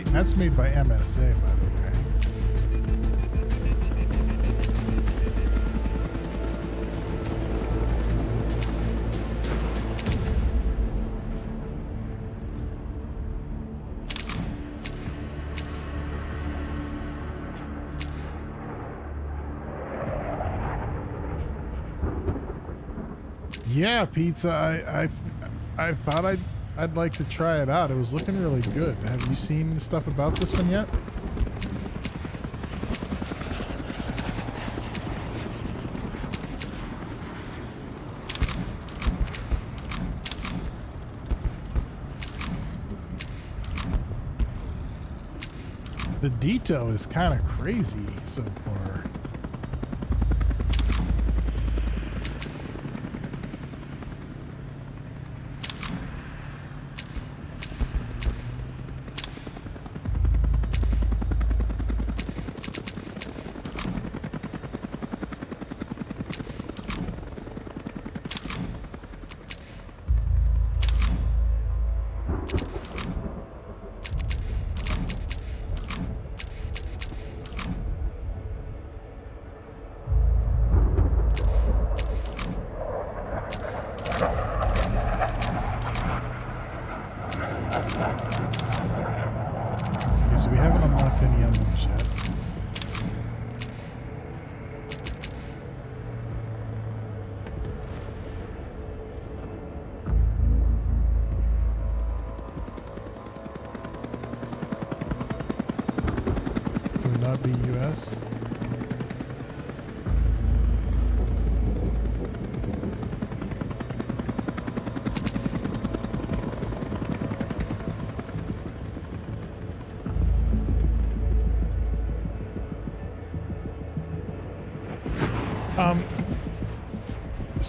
That's made by MSA, by the way. Yeah, pizza. I I I thought I'd I'd like to try it out. It was looking really good. Have you seen stuff about this one yet? The detail is kind of crazy so far.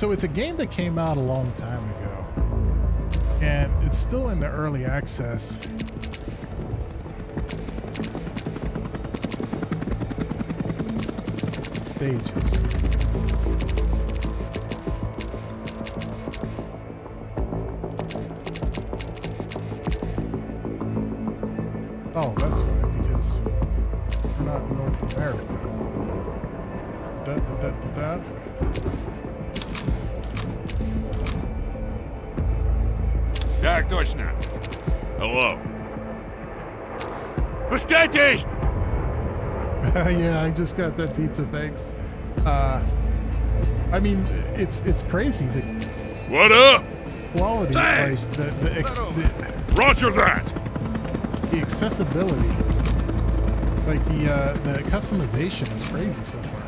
So it's a game that came out a long time ago, and it's still in the early access. Stages. Just got that pizza. Thanks. Uh, I mean, it's it's crazy the What up? quality, like the the, ex, the Roger that. the accessibility, like the uh, the customization is crazy so far.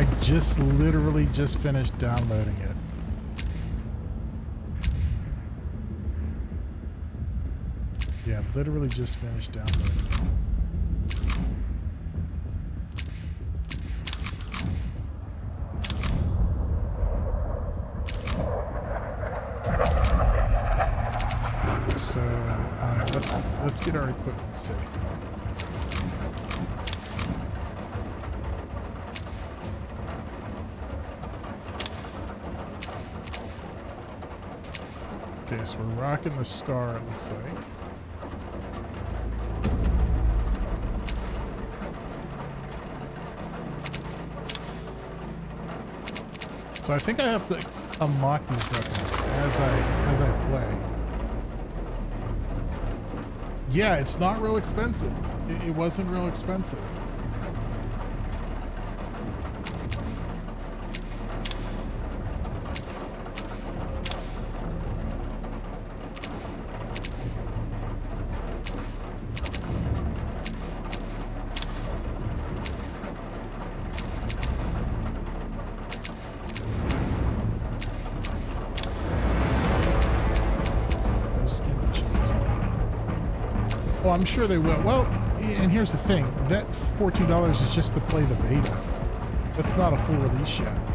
I just literally just finished downloading it. Yeah, literally just finished downloading it. So uh, let's let's get our equipment set. Okay, so the scar, it looks like. So I think I have to unlock these weapons as I as I play. Yeah, it's not real expensive. It, it wasn't real expensive. Sure they will. Well, and here's the thing. That $14 is just to play the beta. That's not a full release yet.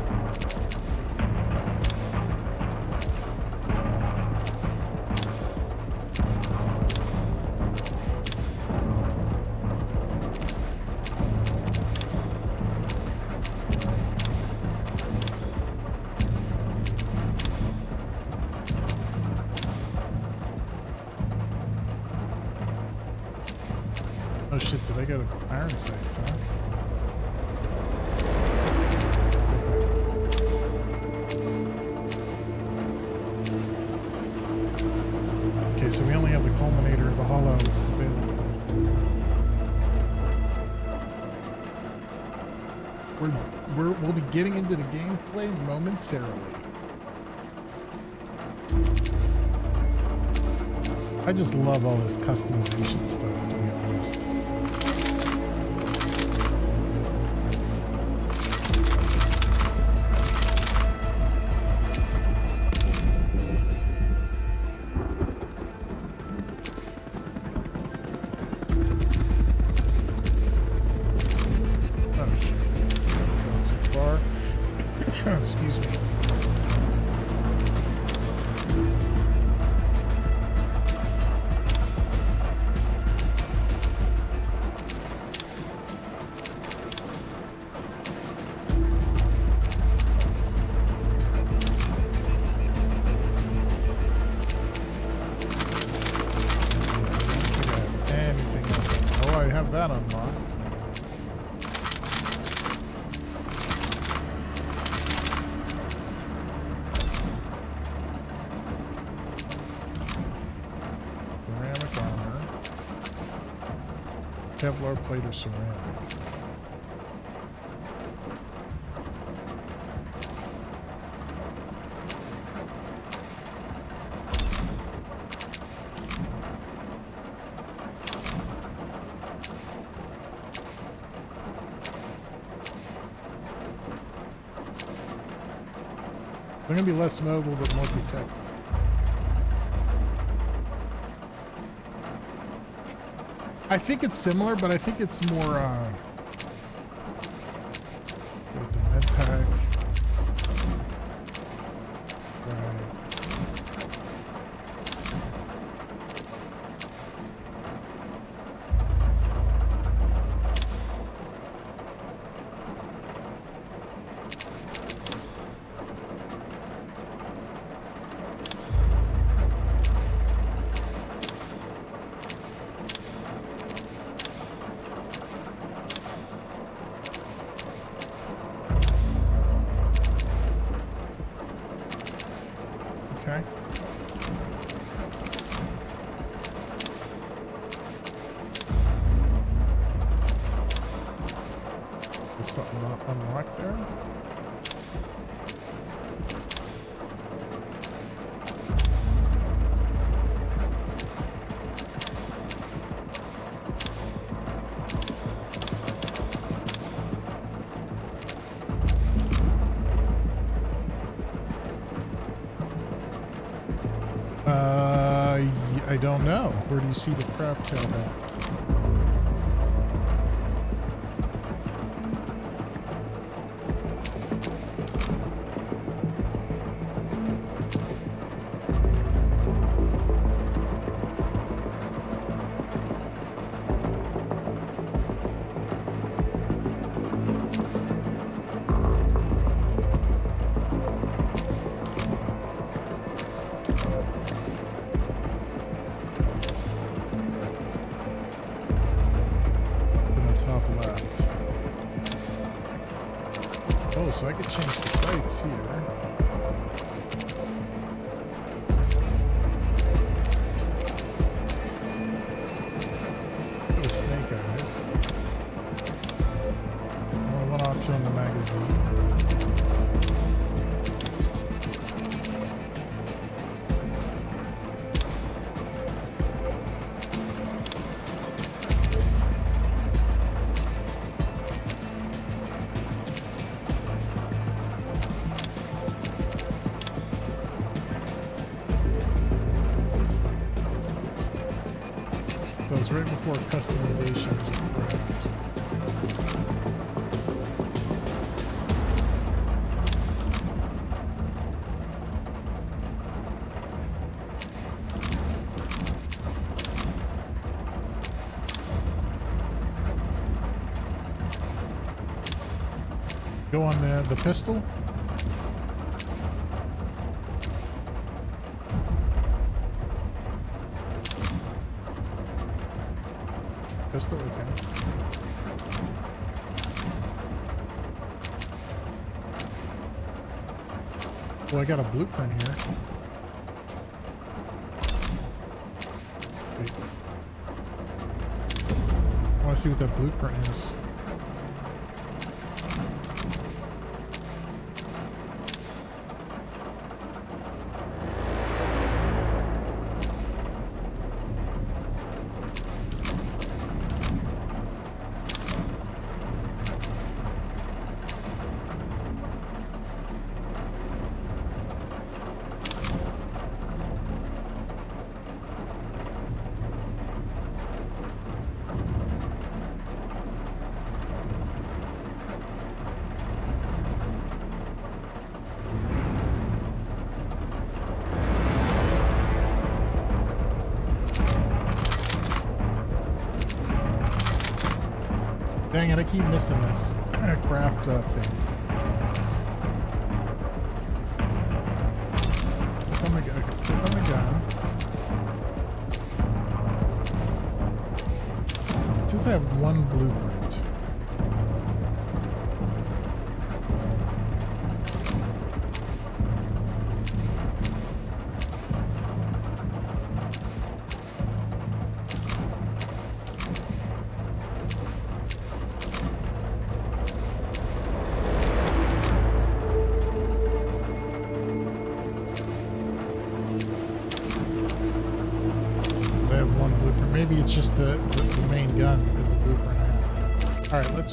They're gonna be less mobile but more I think it's similar, but I think it's more uh don't know. Where do you see the craft tab at? The pistol. Pistol, okay. Well, I got a blueprint here. Wait. I want to see what that blueprint is. Keep missing this uh, craft uh, thing.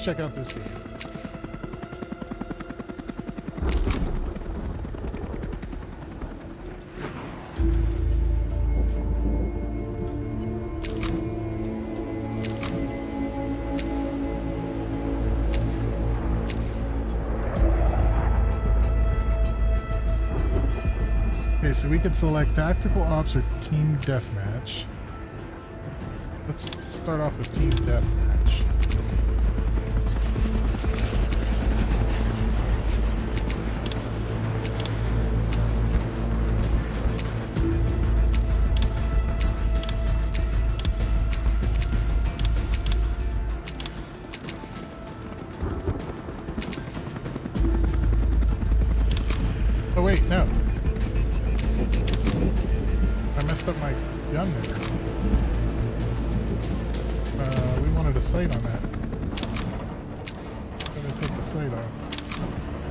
Check out this game. Okay, so we can select tactical ops or team deathmatch. Let's start off with team deathmatch. Sight off.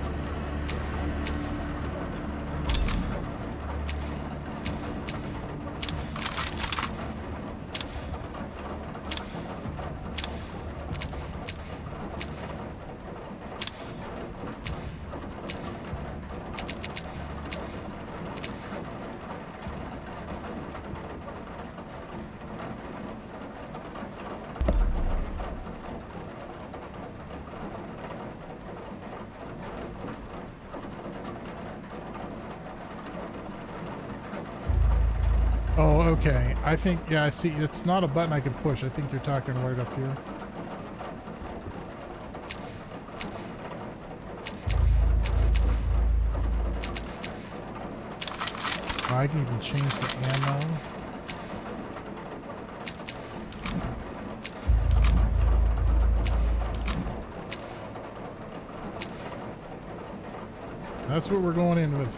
Okay, I think, yeah, I see. It's not a button I can push. I think you're talking right up here. Oh, I can even change the ammo. That's what we're going in with.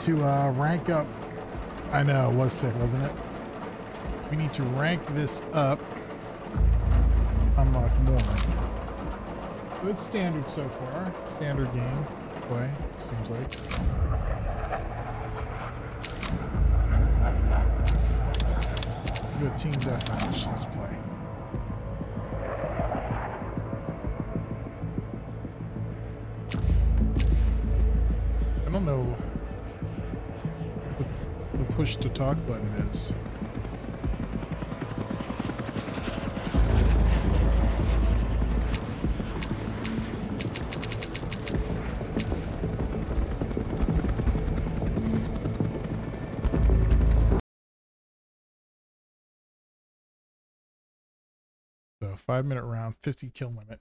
To uh, rank up. I know, it was sick, wasn't it? We need to rank this up. Unlock more. Good standard so far. Standard game play, seems like. Good team deathmatch. Let's play. Five minute round, 50 kill limit.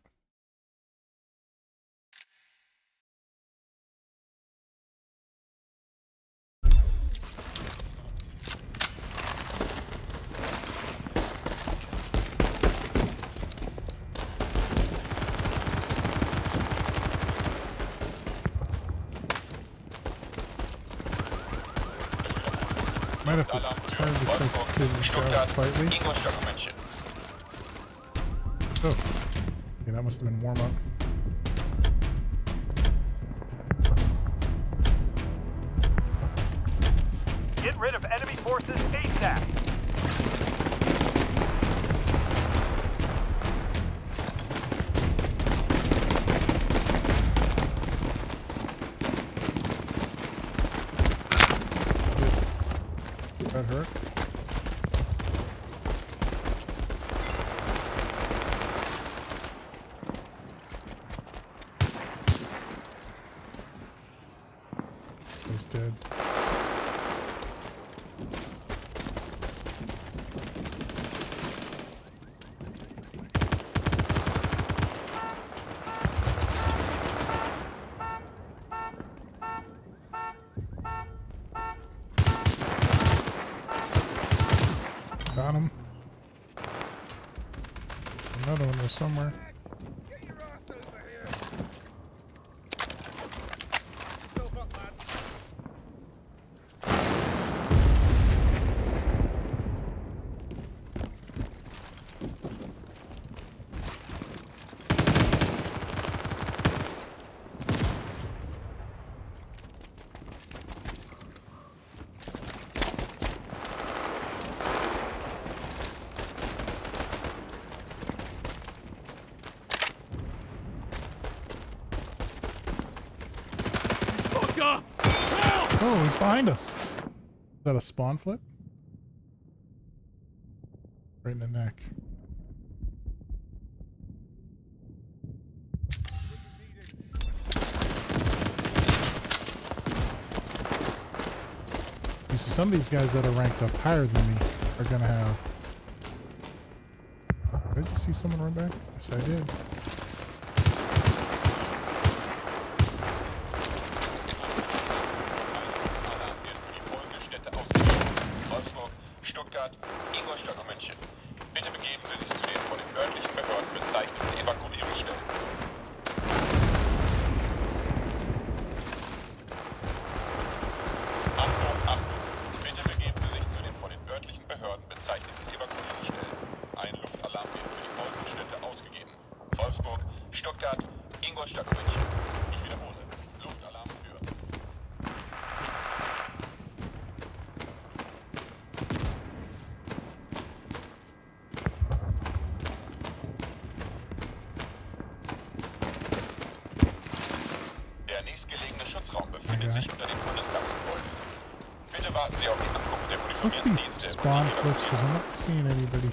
Somewhere. Oh, he's behind us. Is that a spawn flip? Right in the neck. You see, some of these guys that are ranked up higher than me are gonna have. Did I just see someone run back? Yes, I did.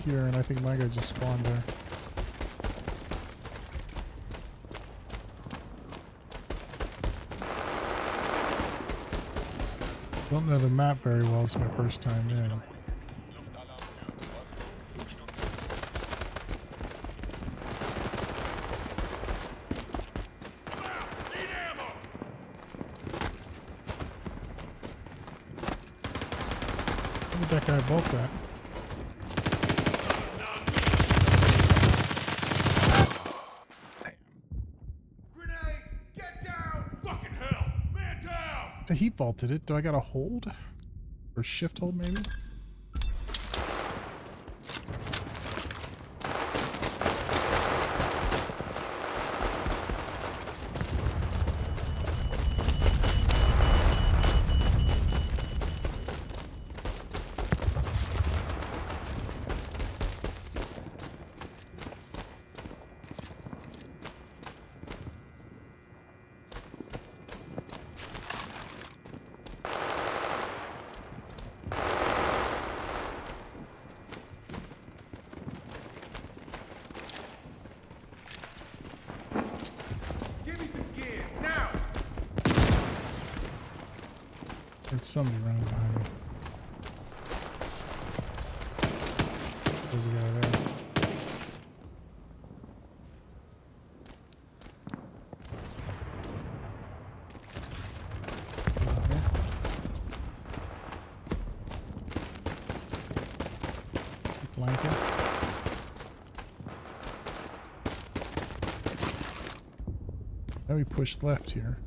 Here, and I think my guy just spawned there. Don't know the map very well. It's my first time in. Luftalarm für Wolfsburg, Stuttgart. Need ammo! that guy bolt that. Grenade! Get down! Fucking hell! Man down! So he vaulted it. Do I got to hold? Or shift hold maybe? Give me some gear, now! There's somebody running behind me. There's a guy there. Okay. Flanking. We pushed left here.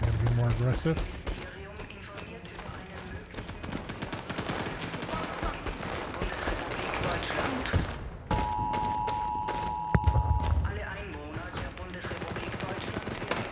Gotta be more aggressive. Deutschland. Alle Einwohner der Bundesrepublik Deutschland werden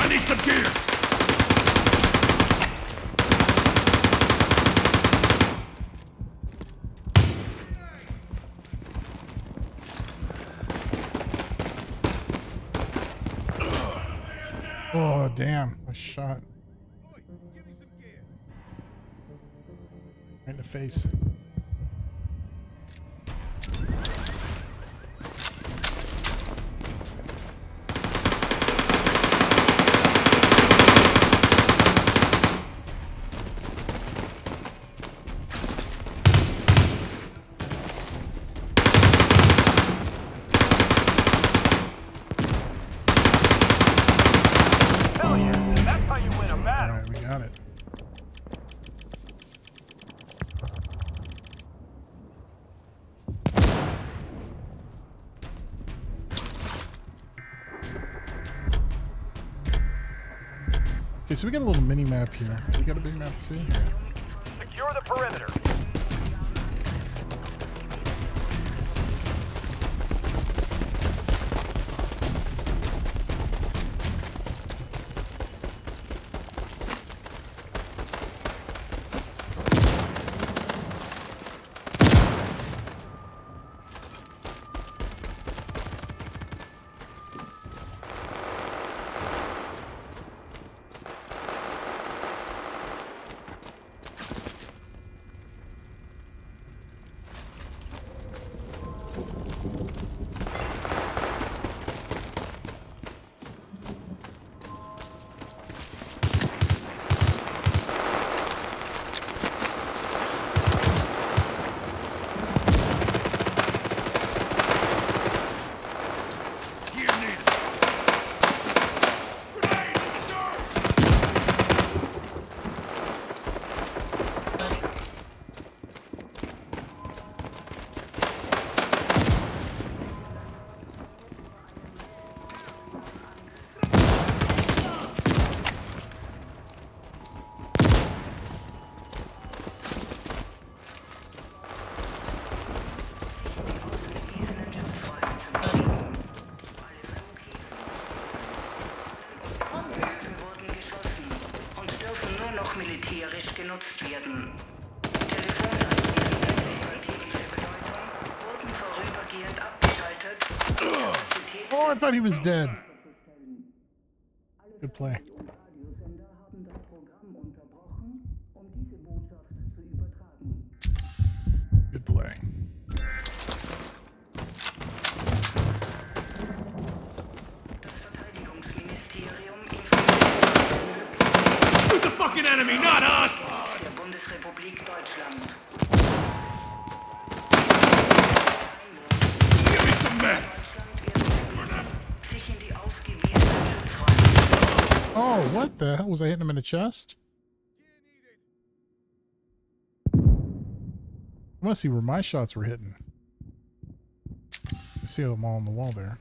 I need some gear! Oh, damn. I shot Oi, give me some gear. right in the face. Hell yeah! That's how you win a battle. Alright, we got it. Okay, so we got a little mini map here. We got a big map too. Secure the perimeter. Thought he was dead. Good play. The chest? I want to see where my shots were hitting. I see them all on the wall there.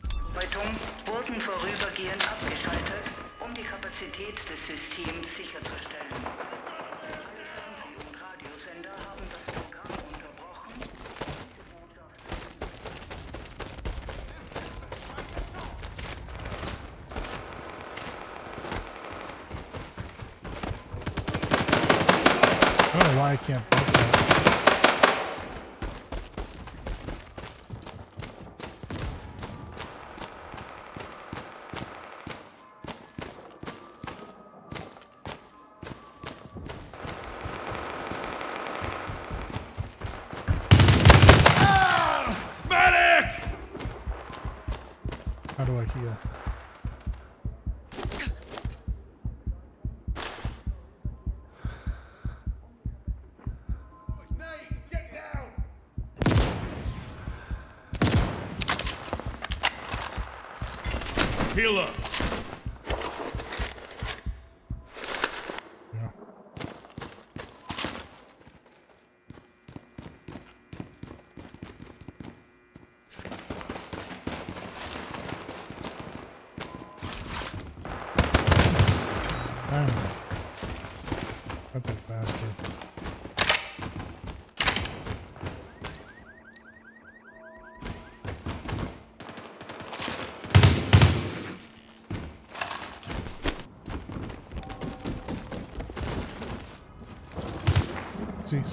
Um die Kapazität des Systems sicherzustellen. I can't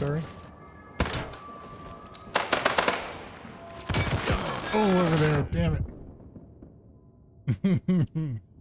sorry. Oh, over there. Damn it.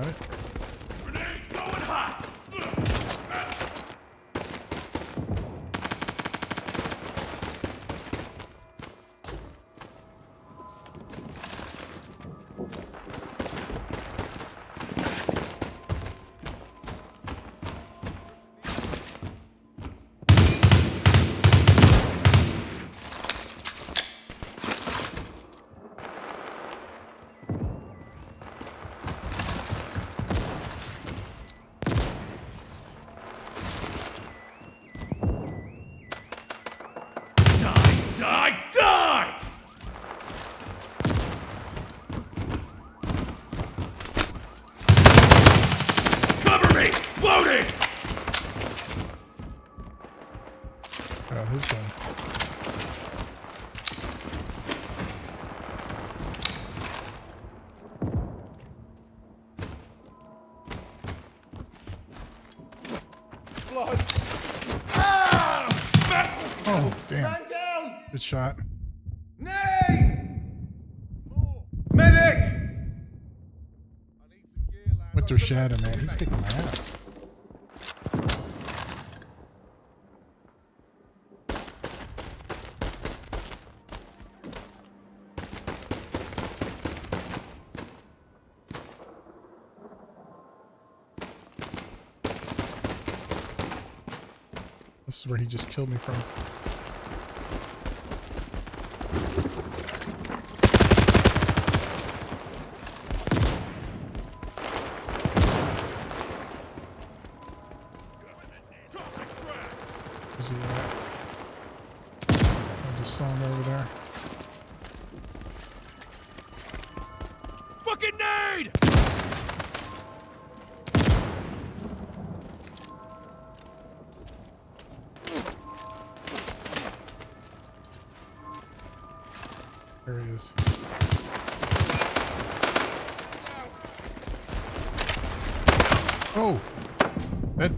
Got. Grenade going hot! Shot. Nade! More! Medic! I need some gear, lad. Winter Shadow, man. He's kicking my ass. This is where he just killed me from. Toxic frag!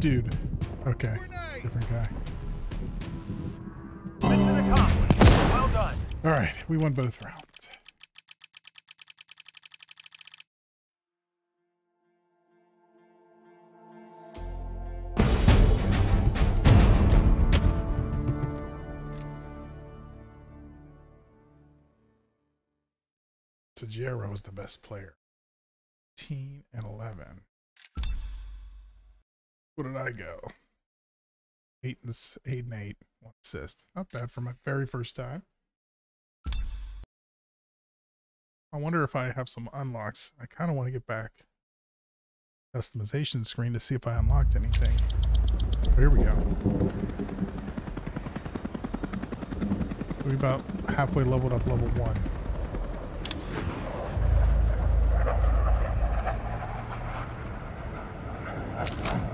Dude. Okay, different guy. Well. All right, we won both rounds. Tajero was the best player. Go? Eight and eight and eight, one assist. Not bad for my very first time. I wonder if I have some unlocks. I kind of want to get back customization screen to see if I unlocked anything. Here we go. We're about halfway leveled up level one. We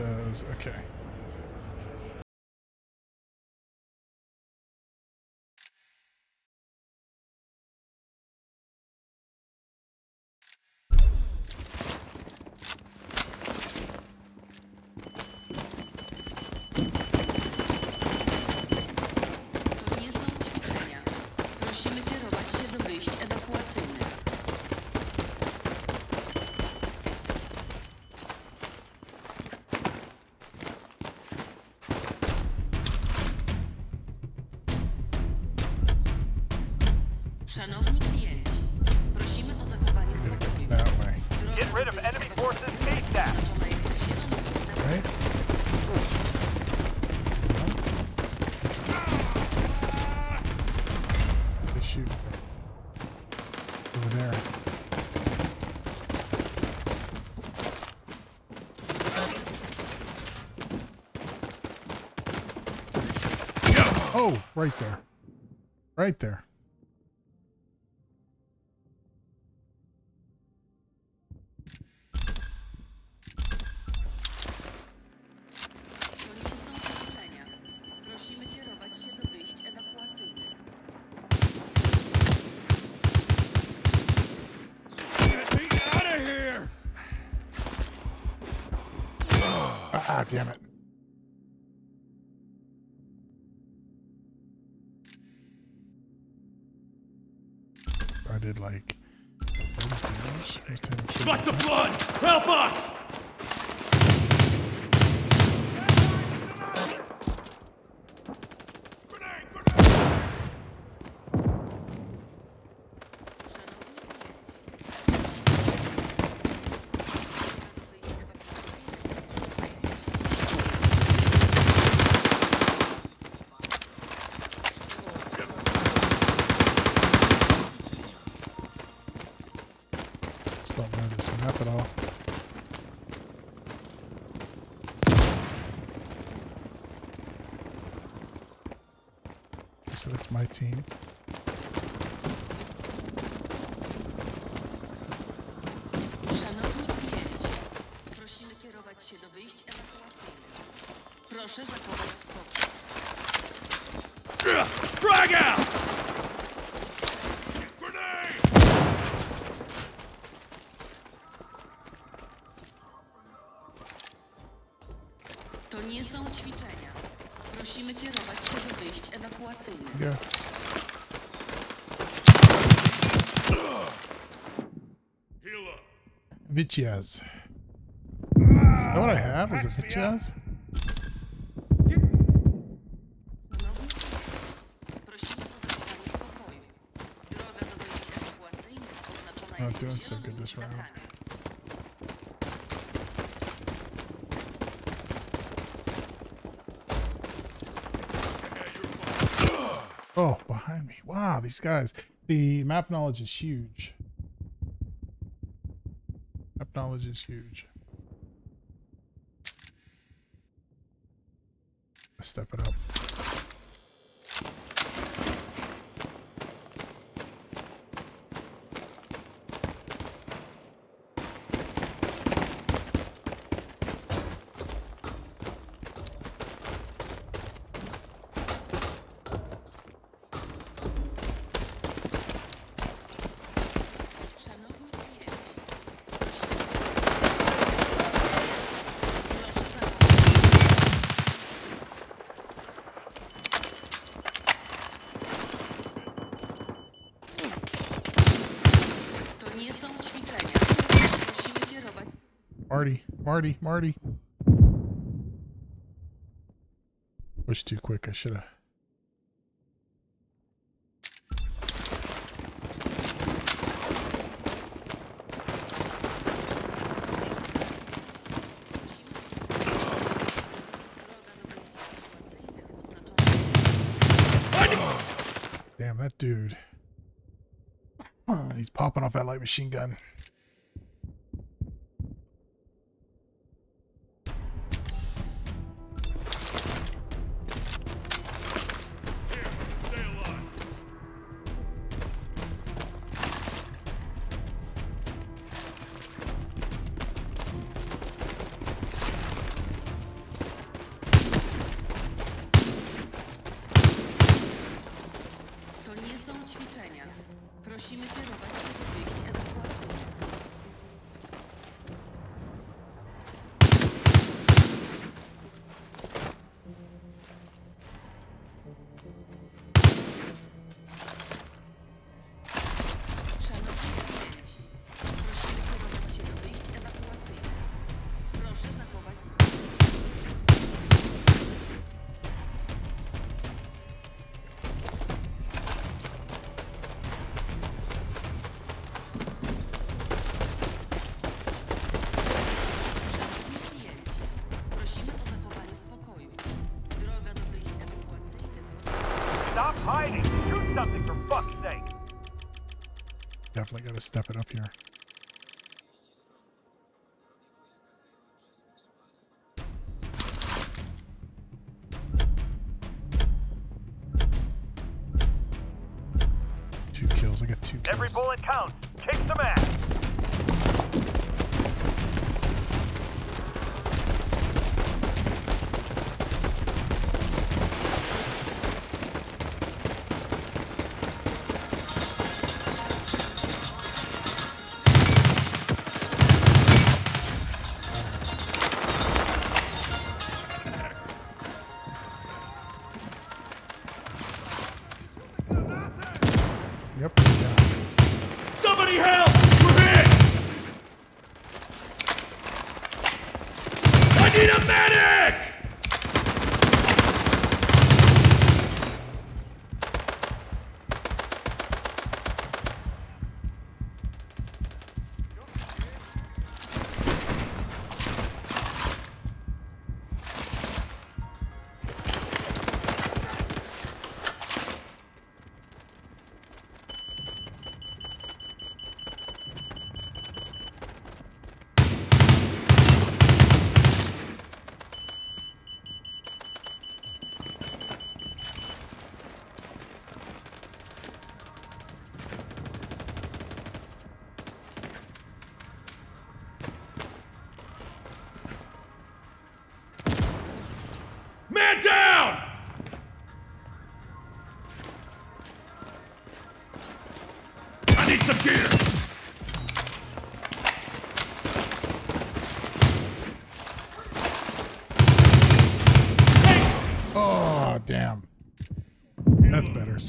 those. Okay. Right there. Right there. To nie są I did like 30 damage. This time it should- Got the blood! Help us! Wyjść ewakuacyjnych. Yeah. Heal up. Vityaz. Is that what I have? Is it Vityaz? Szanowni klienci, prosimy o zachowanie spokoju. Droga do wyjść ewakuacyjnych oznaczona Not doing so good this round. znakiem. Oh, behind me. These guys. The map knowledge is huge. Map knowledge is huge. Step it up. Marty, Marty. Push too quick. I should have. Damn, that dude. He's popping off that light machine gun. Step it up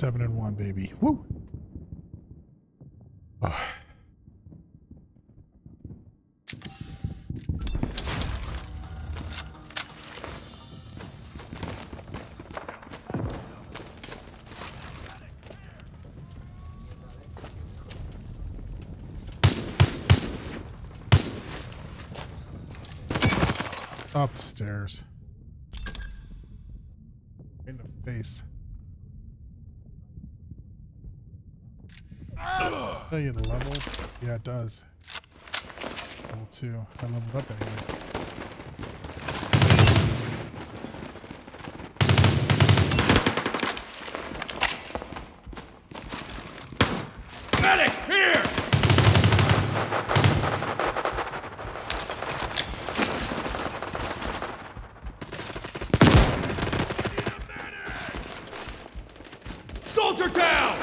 Seven and one, baby. Woo. Ah. Up the stairs. In the face. Tell you the levels? Yeah, it does. Level two. I leveled up anyway. Medic, here! Soldier down!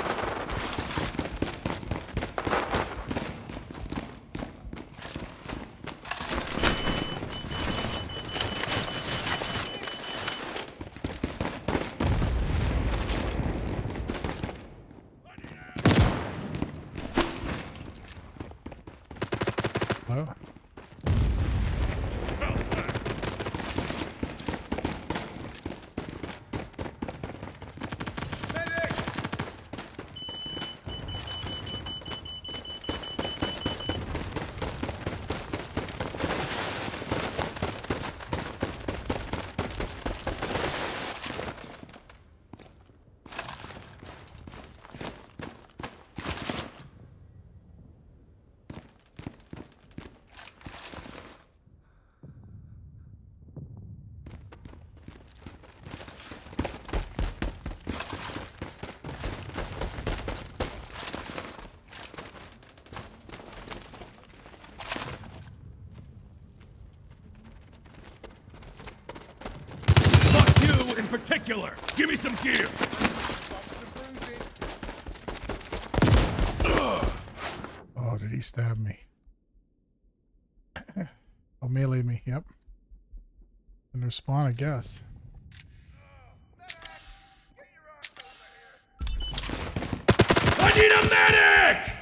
Hello? Medic! Fuck you particular! Give me some gear! Oh, did he stab me? oh, melee me. Yep. And their spawn, I guess. I need a medic!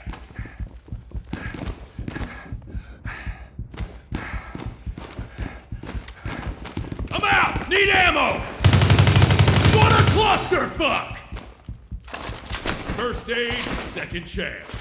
I'm out! Need ammo! What a clusterfuck! First aid, second chance.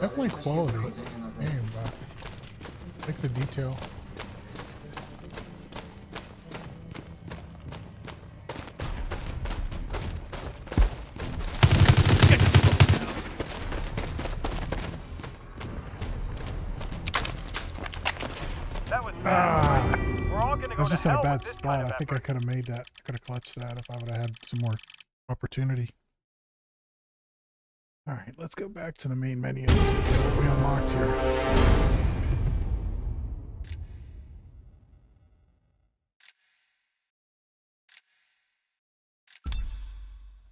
Definitely quality wychodzenie na game, zewnątrz. but I like the detail. That was bad. We're all gonna I was just in a bad spot. I think I could have made that. I could have clutched that if I would have had some more opportunity. All right, let's go back to the main menu and see what we unlocked here.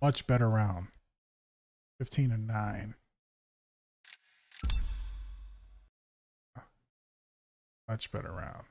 Much better round. 15 and 9. Much better round.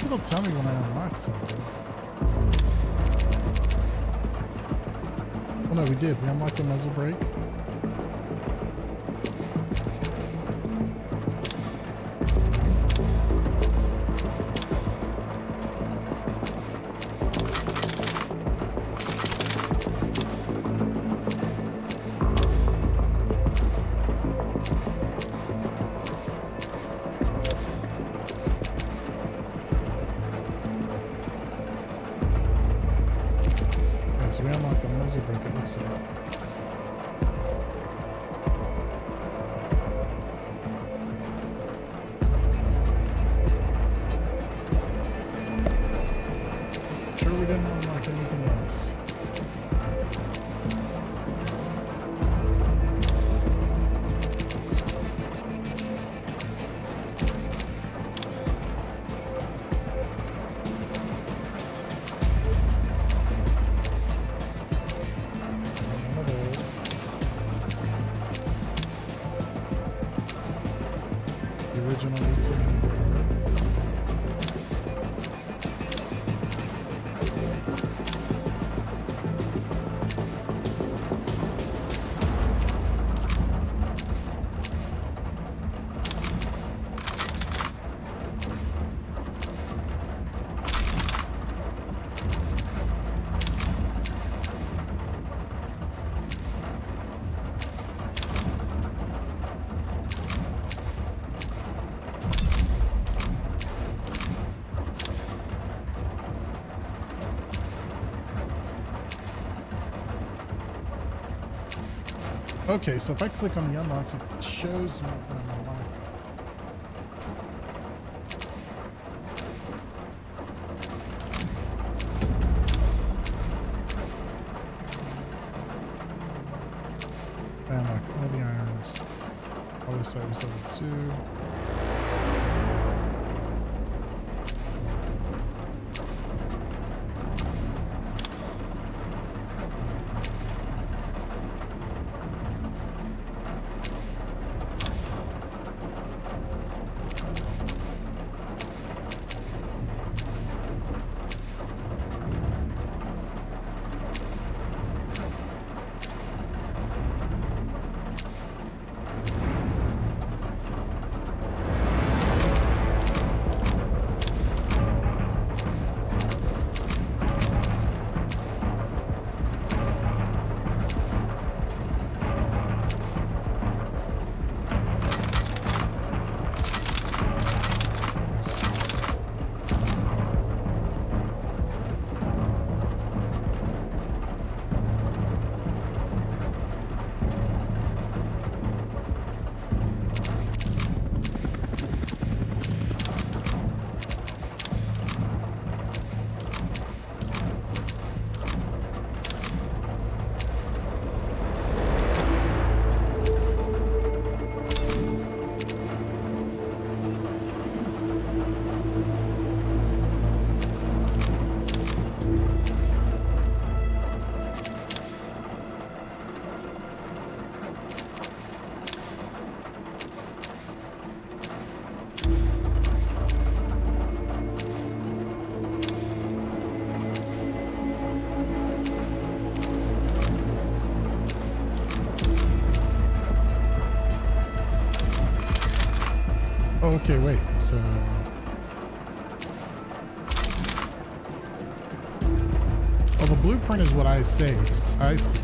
Guess it'll tell me when I unlock something. Oh no, we did. We unlocked the muzzle brake. Okay, so if I click on the unlocks, it shows me okay, wait. So. Oh, the blueprint is what I say. I see.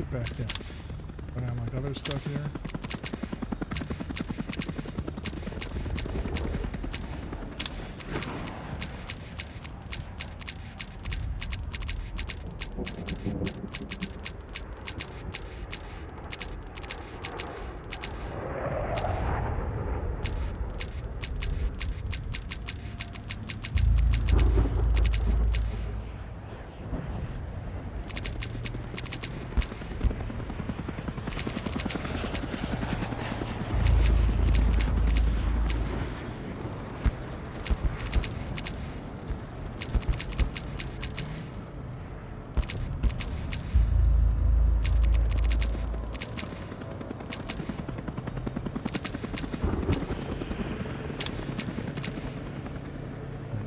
Get back in. Put on like other stuff here.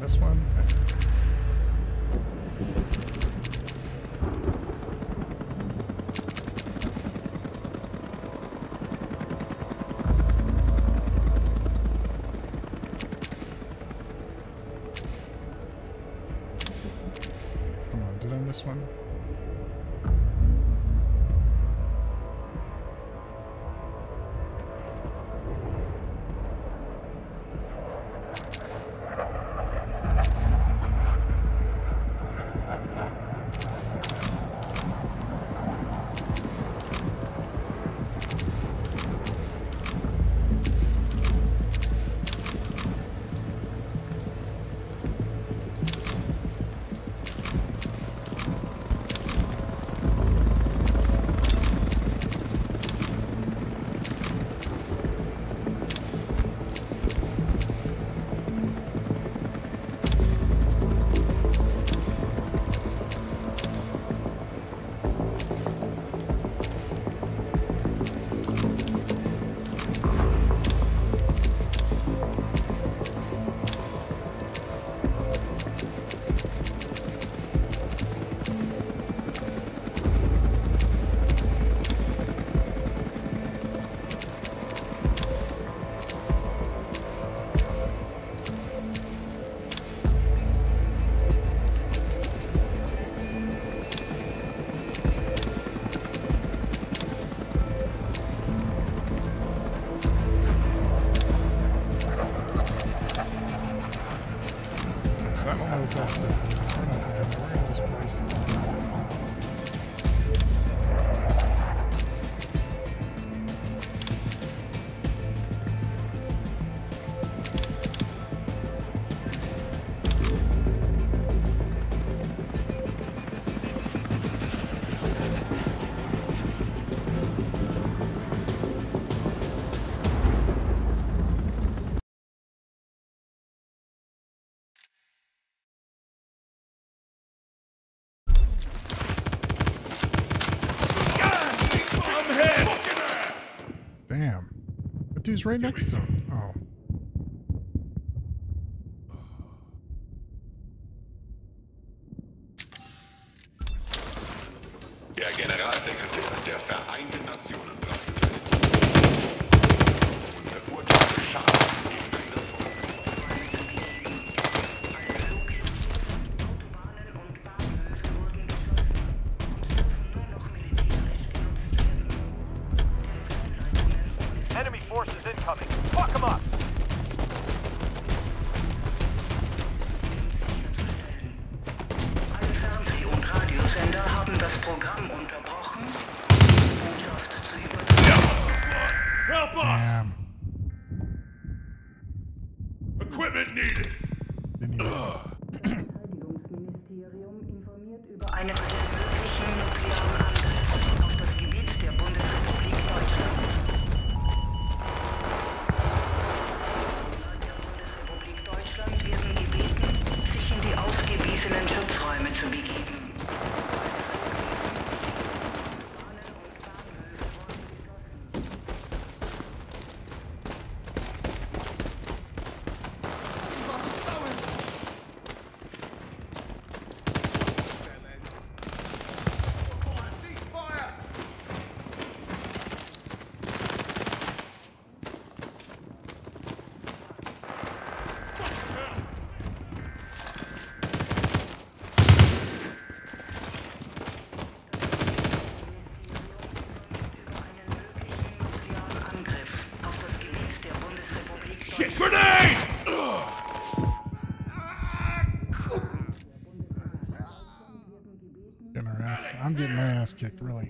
This one. Miss one? Dude's right next to him. Kicked, really.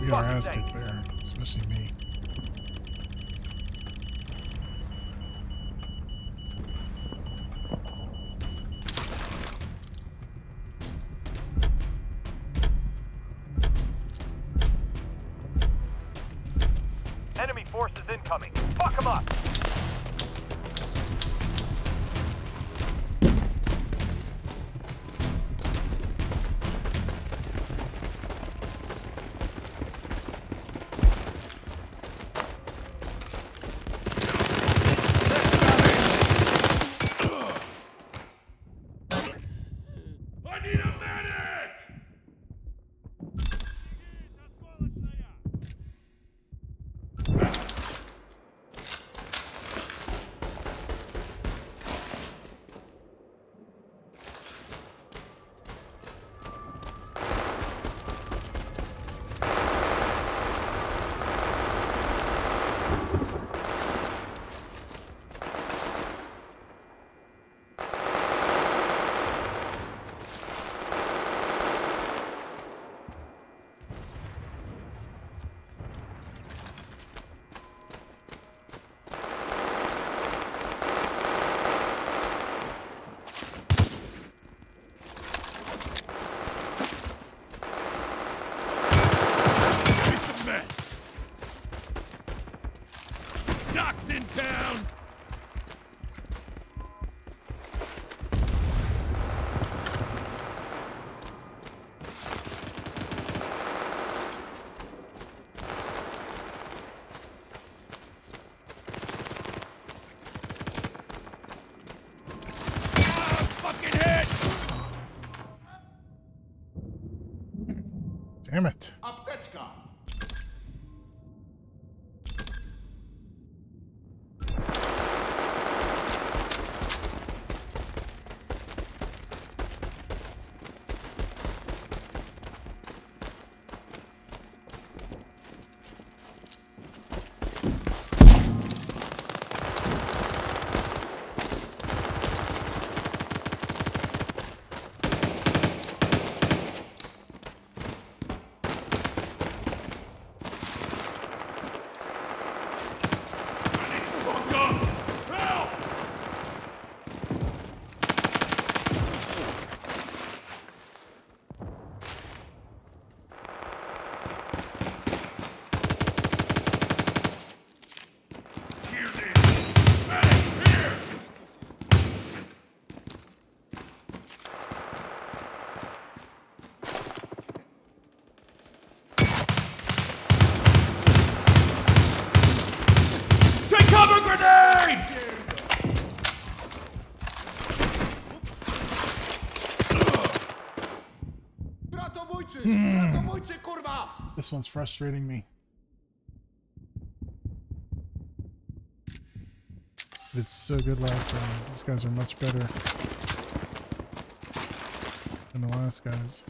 We're gonna ass kicked there, especially me. This one's frustrating me. It's so good last time. These guys are much better than the last guys.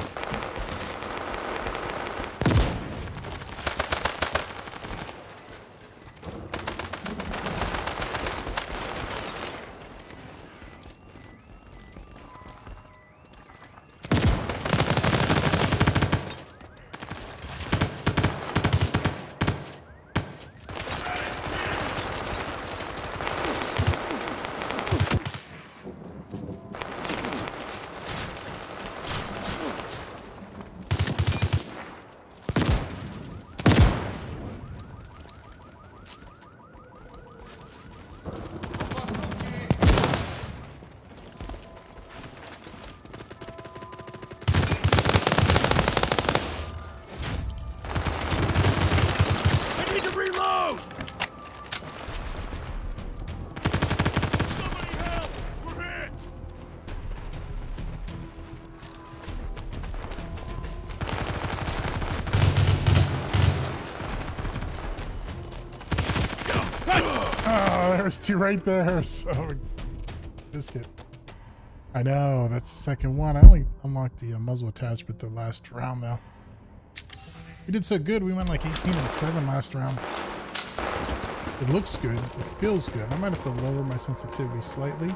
There's two right there. So, biscuit. I know that's the second one. I only unlocked the uh, muzzle attachment the last round though. We did so good. We went like 18 and 7 last round. It looks good. It feels good. I might have to lower my sensitivity slightly.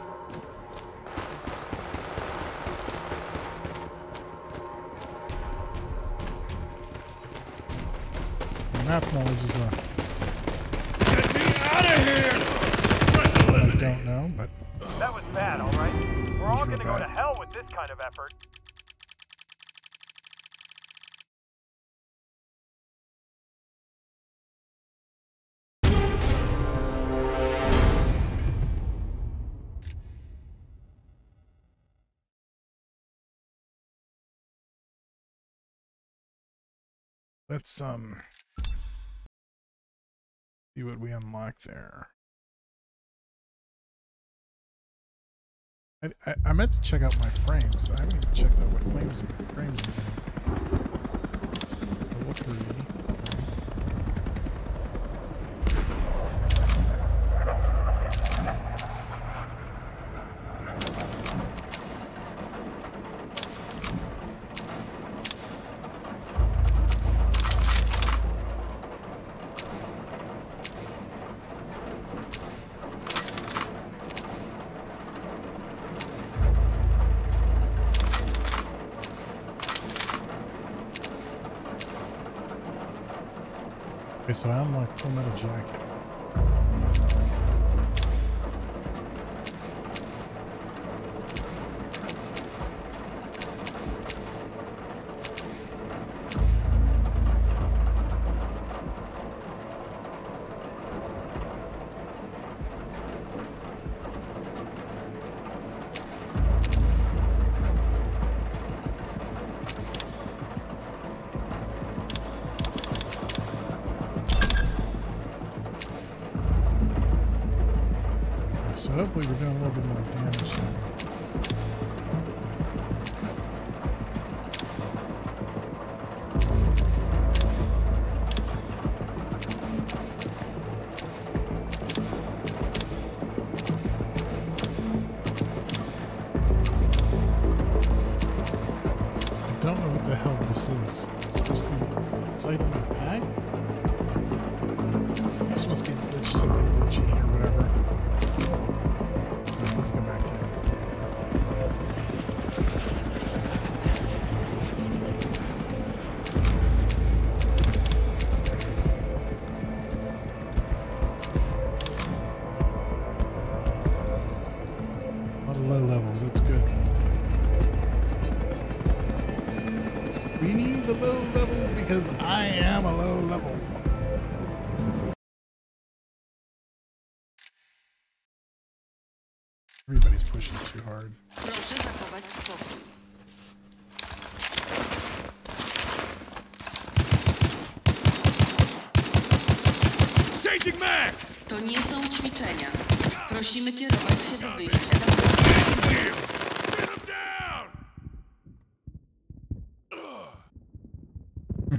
Map knowledge is a Get me out of here! I don't know, but That was bad, all right? We're all gonna go to hell with this kind of effort. let's um see what we unlock there. I, I, I meant to check out my frames. I haven't even checked out what frames frames getting. So I unlocked full metal jacket.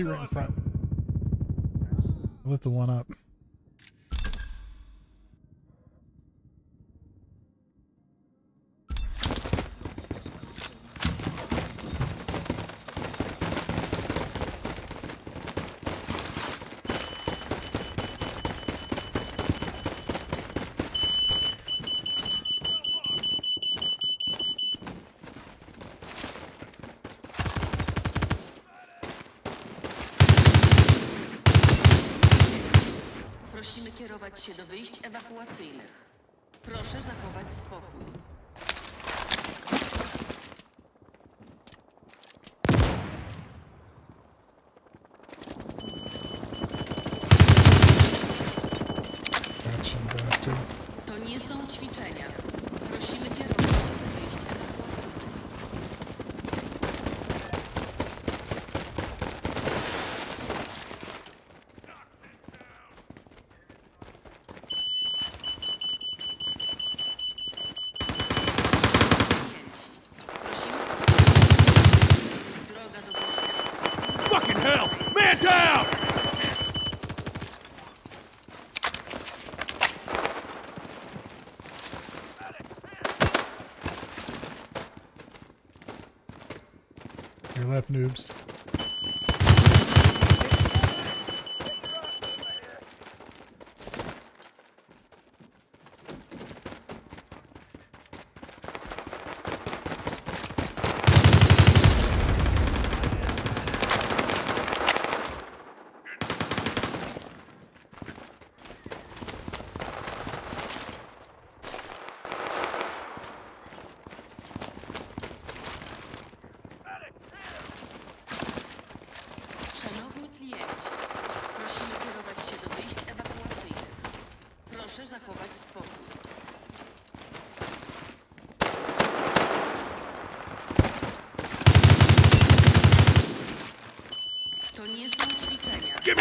two right in front. I lit the one up. Oh. noobs.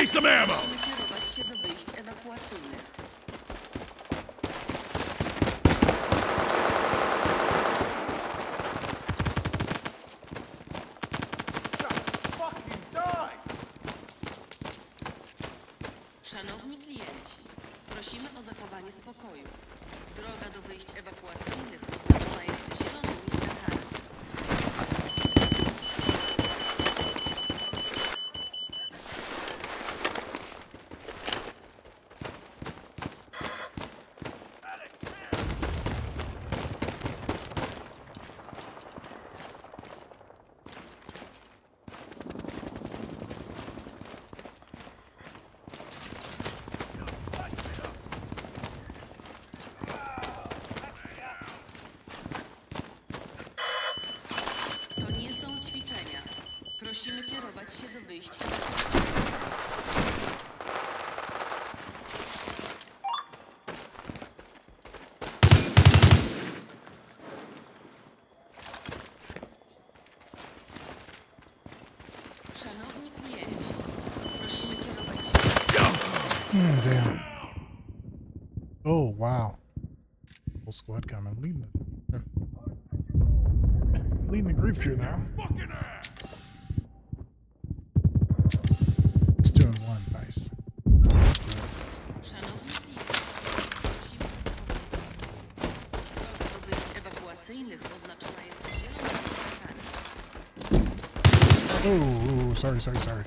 some ammo! squad coming. I'm leading the, leading the group here now. It's two and one. Nice. Oh, sorry, sorry, sorry.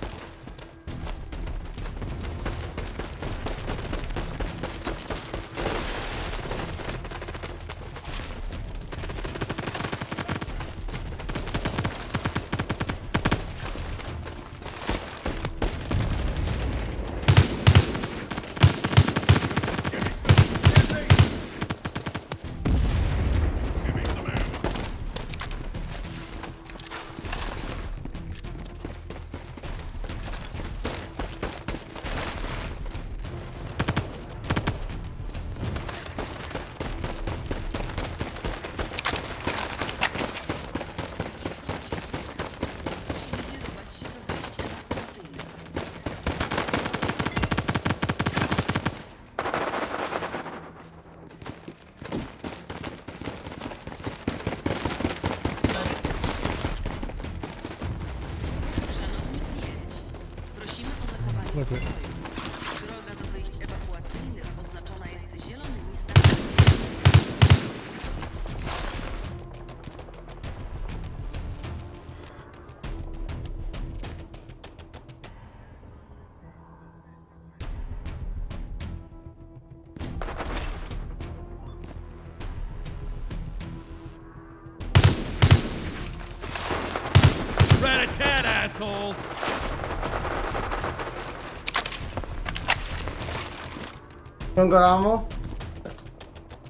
Don't got ammo?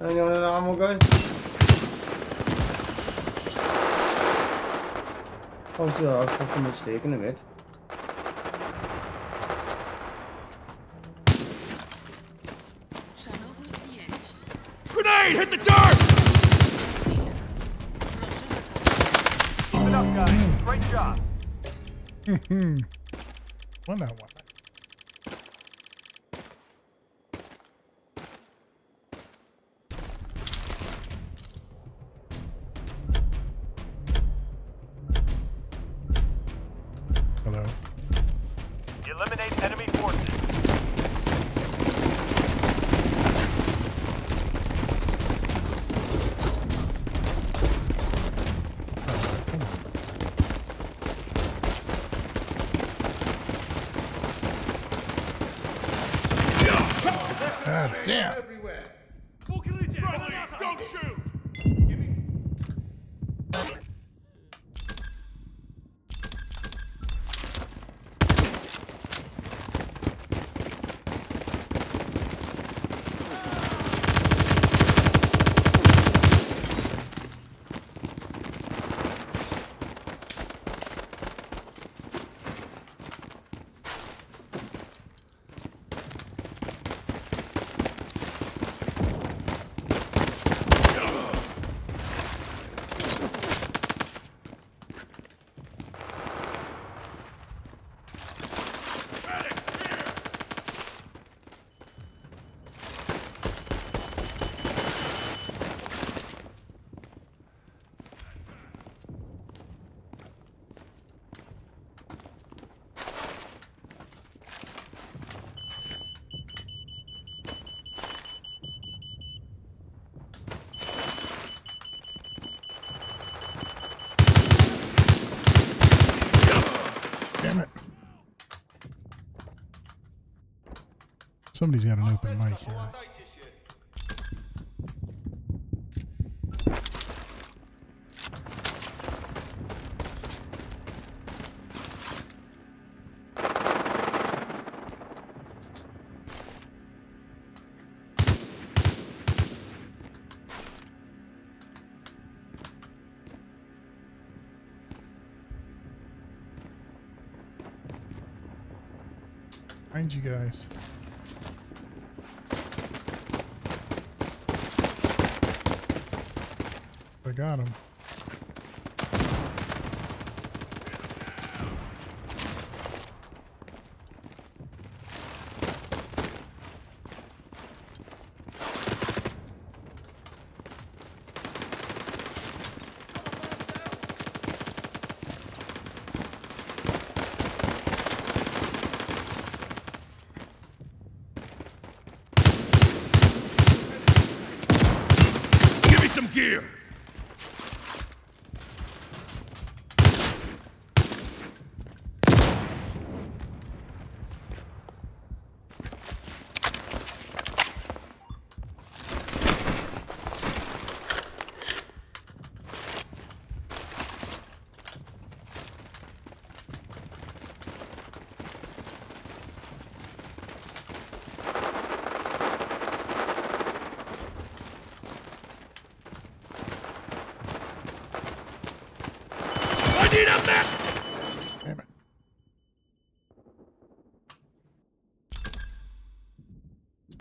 Anyone an ammo guy? Obviously, I was fucking mistaken a bit. Szanowni klienci, Grenade! Hit the dirt! ewakuacyjnych. Proszę zachować Keep it up, guys. Great job. Hmm. One that one. Somebody's got an open mic here. You guys. Got him.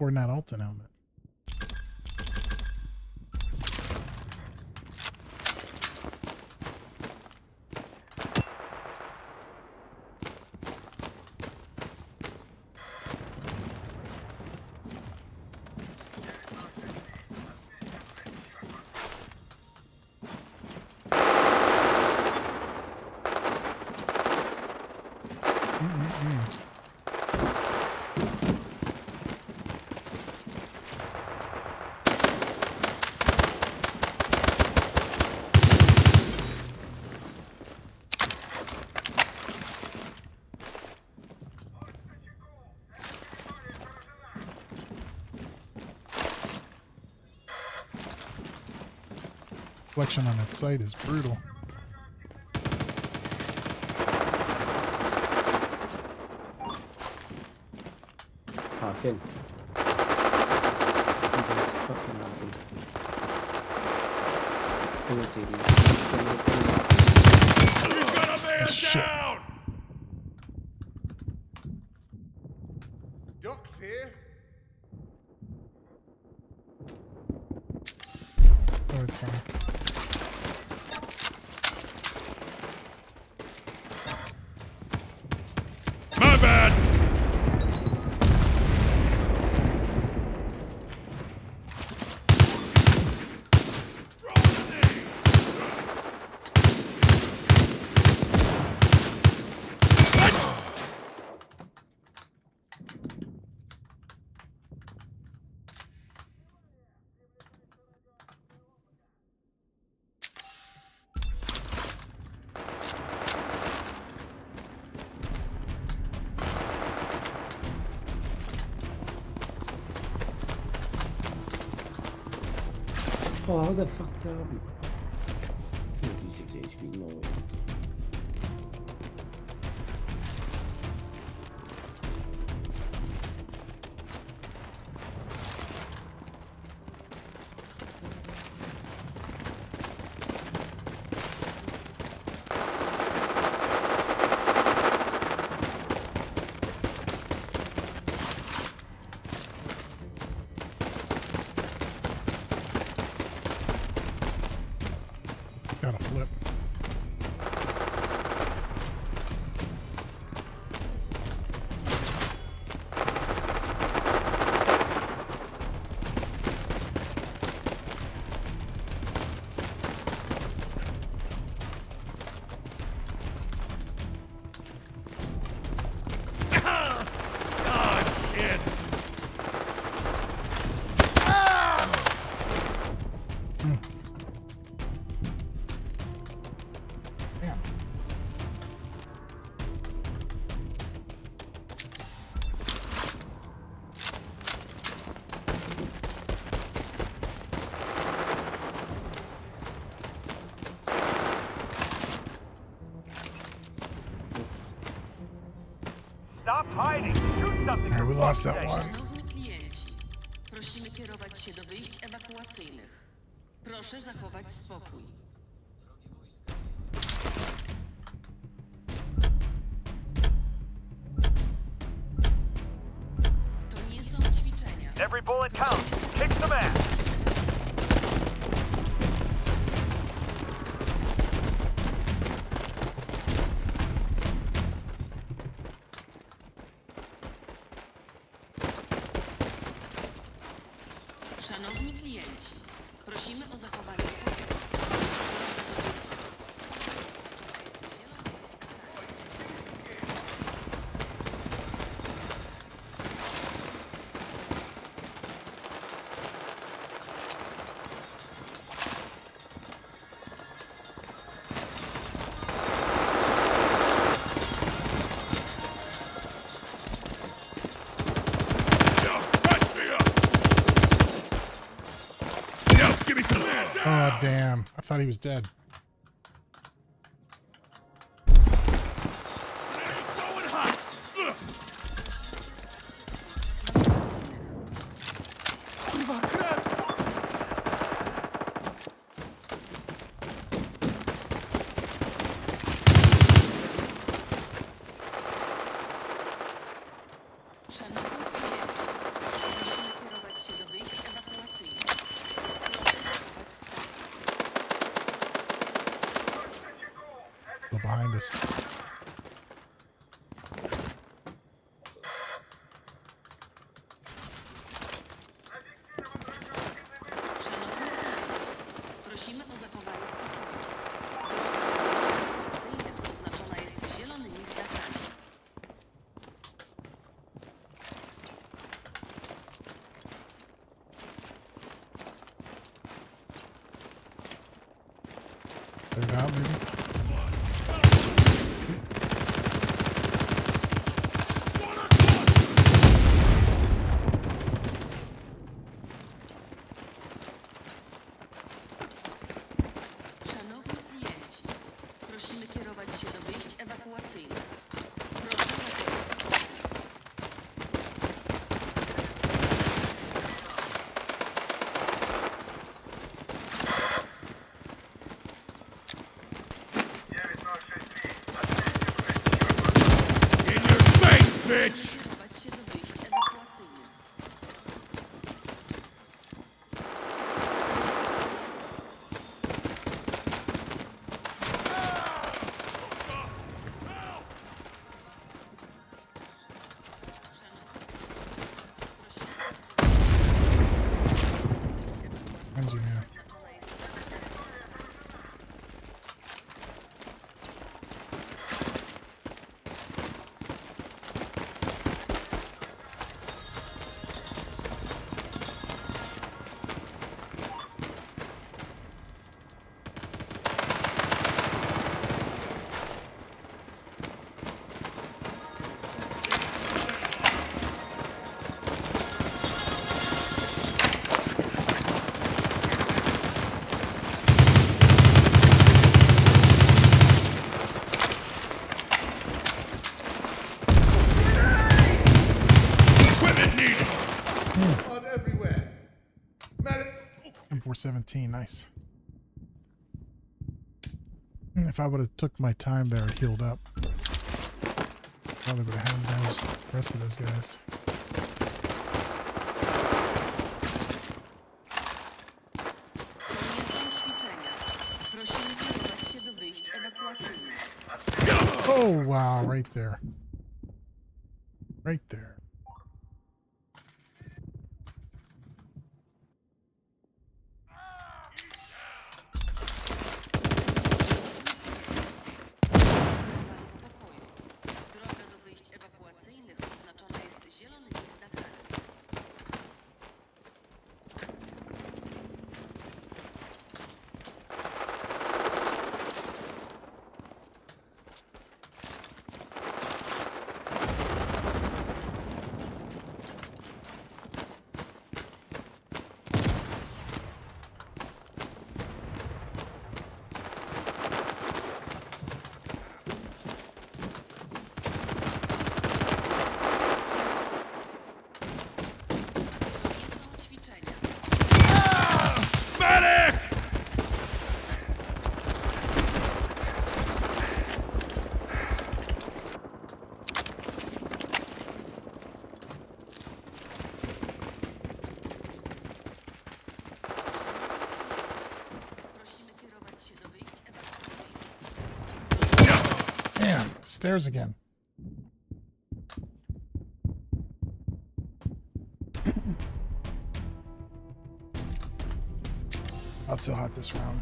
Bordenat Alton helmet. reflection on its sight is brutal. Shit. How the fuck? Um, 36 HP, no way. lost that one. I thought he was dead. jest. Ramię. 17. Nice. Hmm, if I would have took my time there and healed up, probably would have had those rest of those guys. Oh wow, right there. stairs again. Not so hot this round.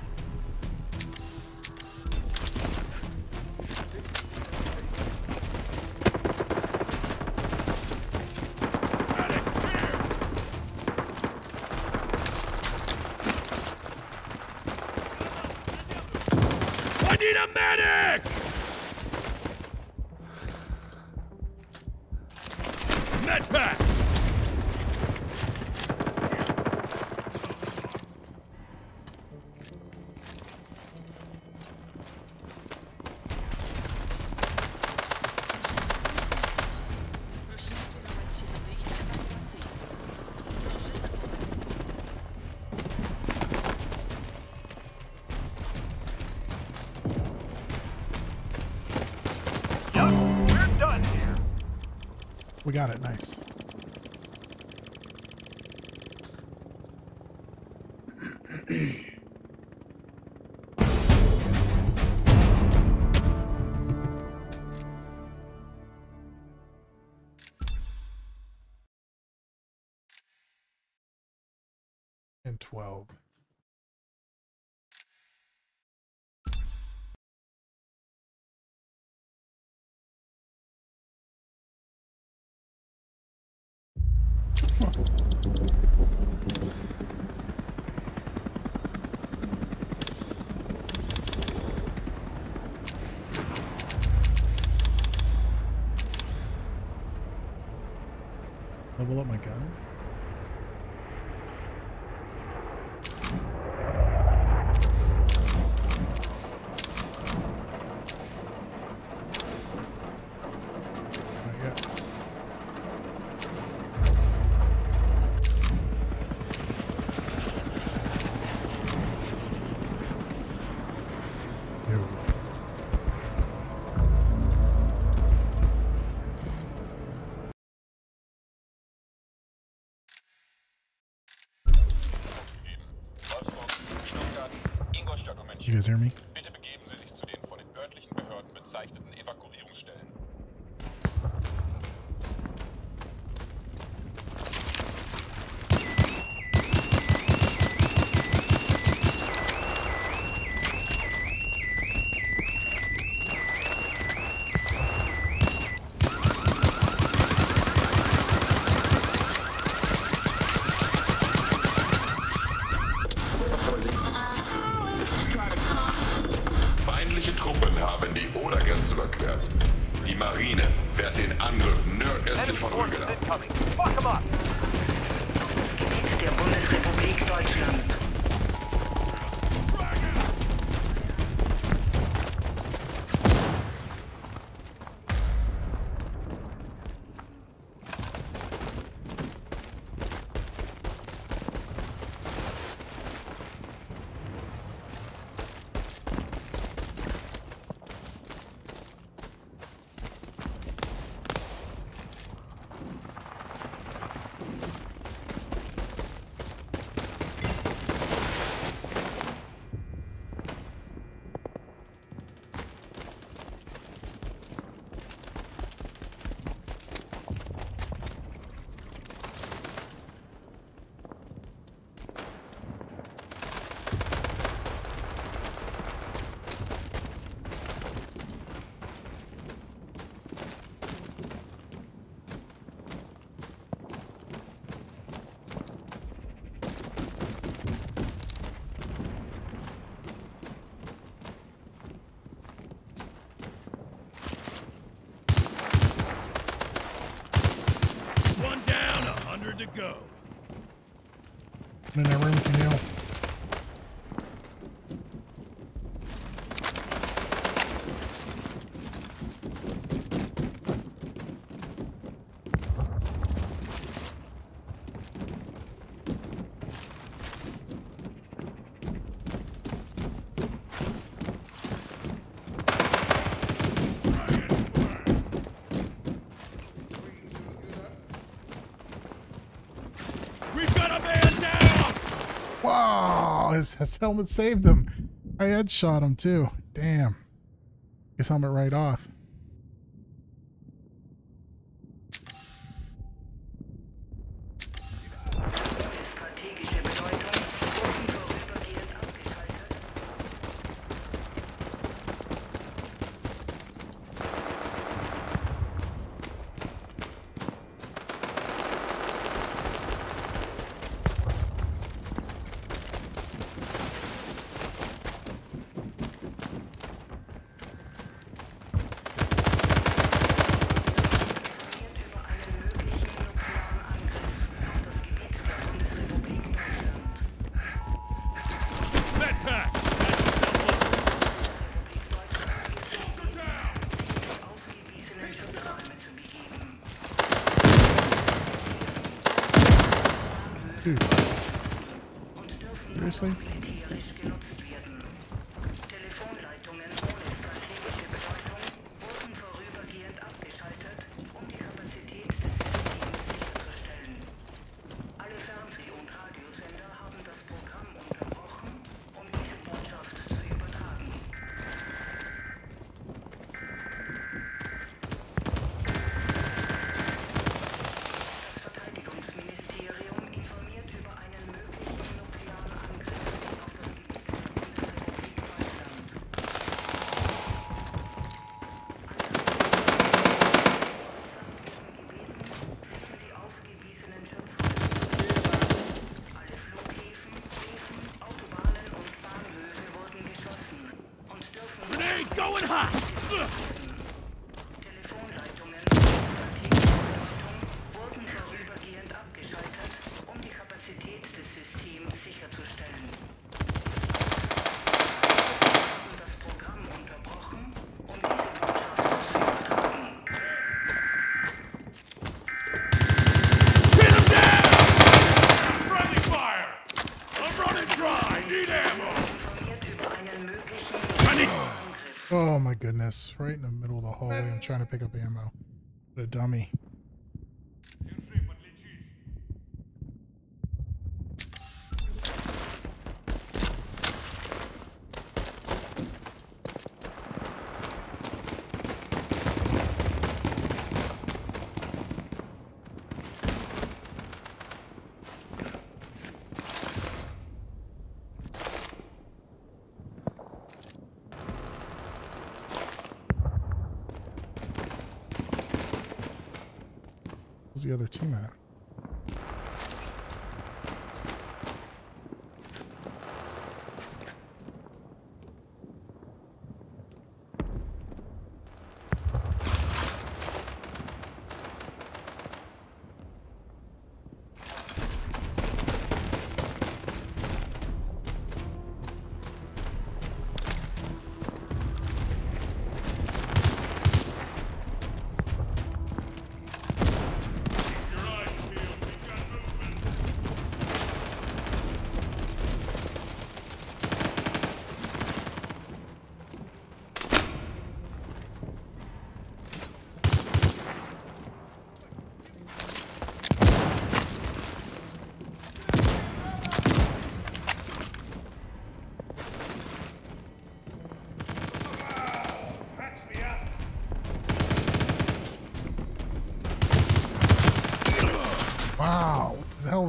Level up my gun. guys hear me? his, his helmet saved him. I headshot him too. Damn. His helmet right off. Right in the middle of the hallway. I'm trying to pick up ammo. What a dummy.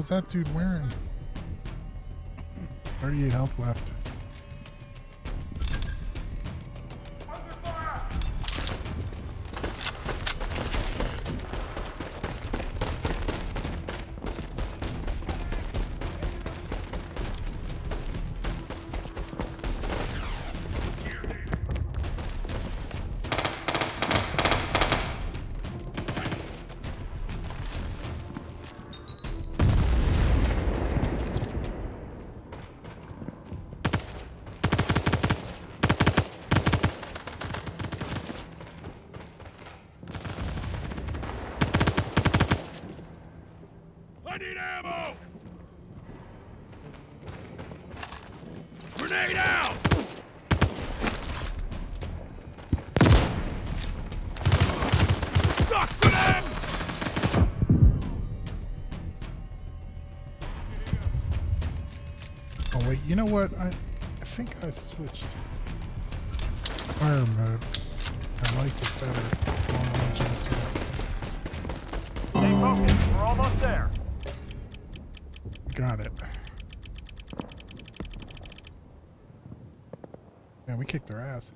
Was that dude wearing? 38 health left. I switched fire mode. I liked it better. Long range. Stay focused. We're almost there. Got it. Man, we kicked their ass.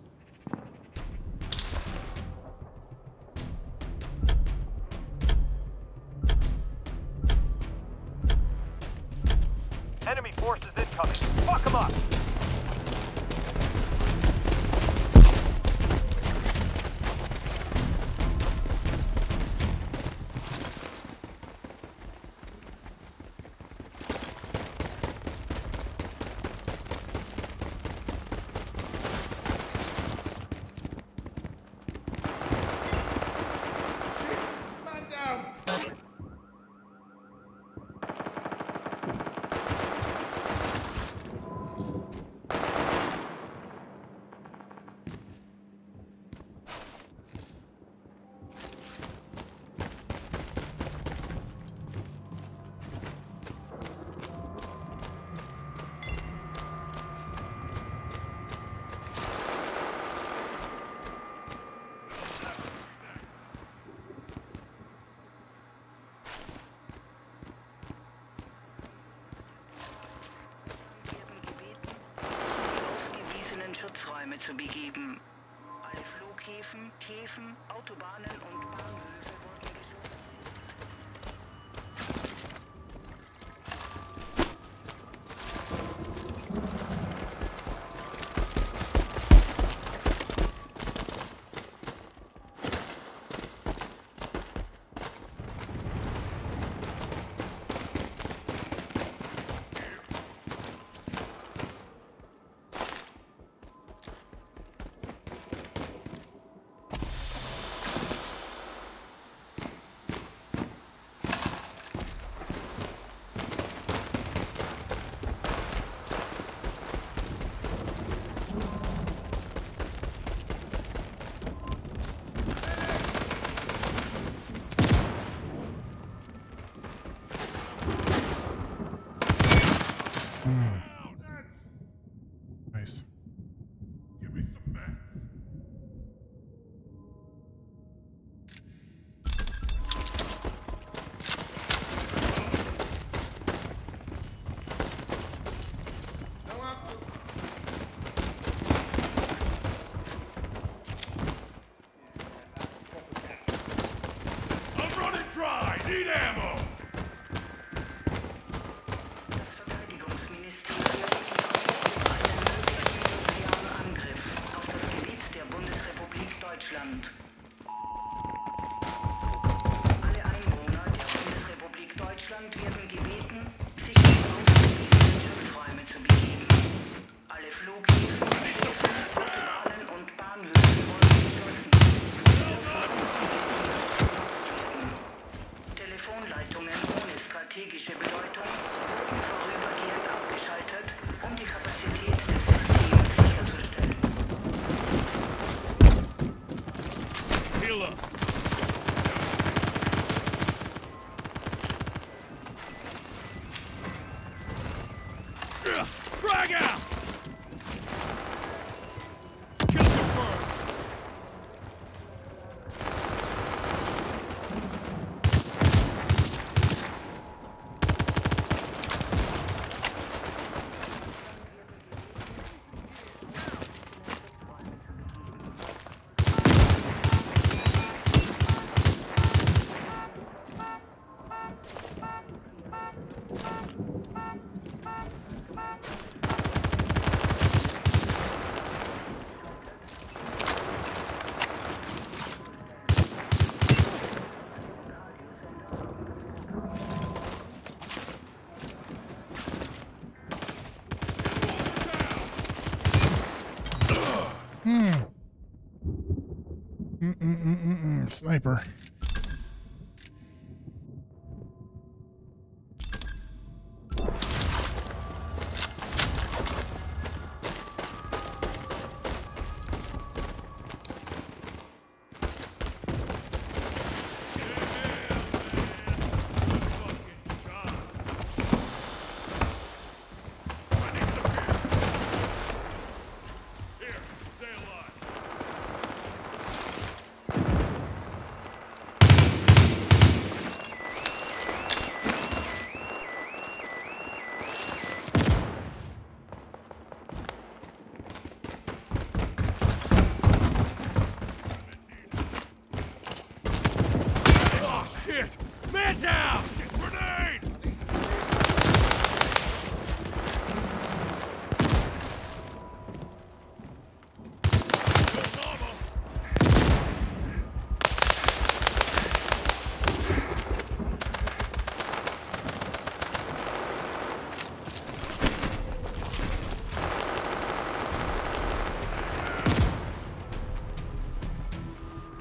Schutzräume zu begeben. Alle Flughäfen, Häfen, Autobahnen und Bahnhöfe sniper.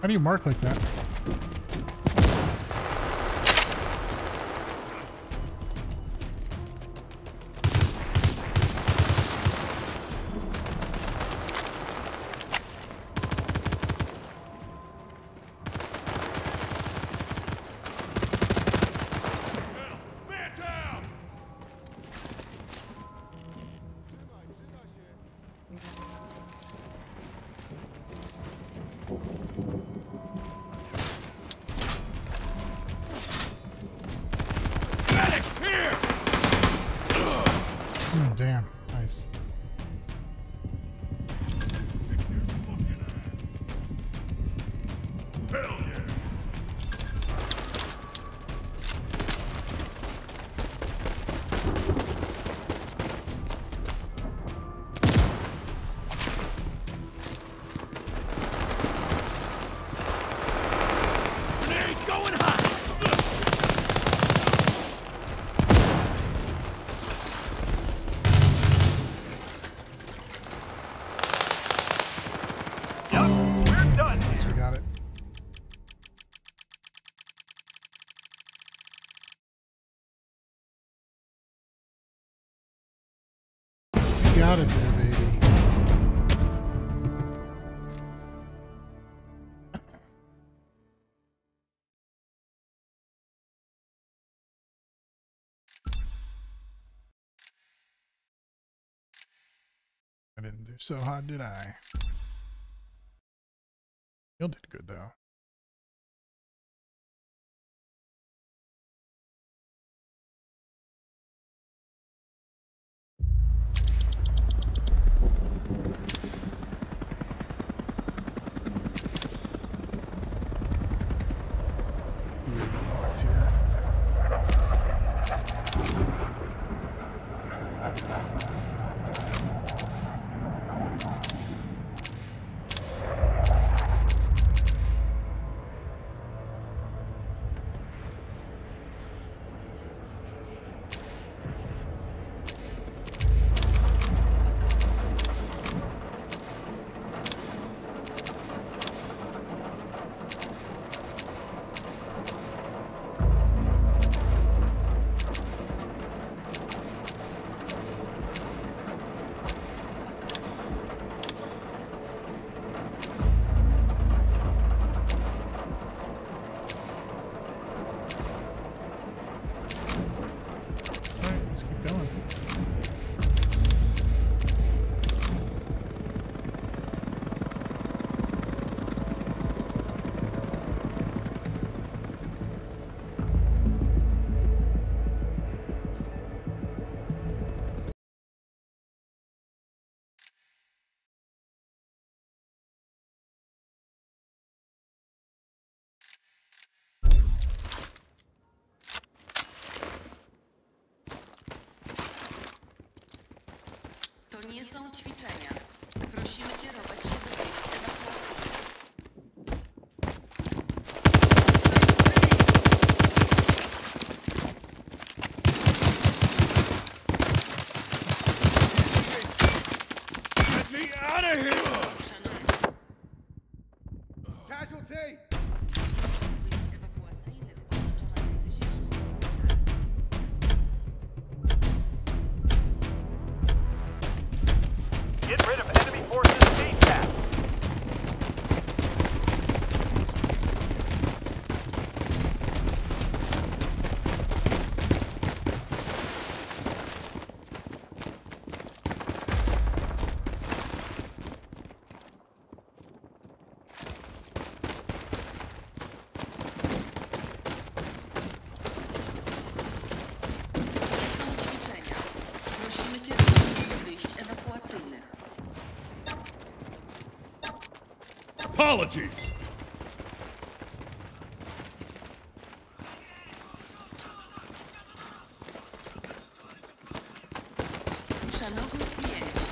How do you mark like that? damn. out of there, baby. I didn't do so hot, did I? You did good, though. nie są ćwiczenia. Prosimy kierować się Apologies. Szanowni klienci,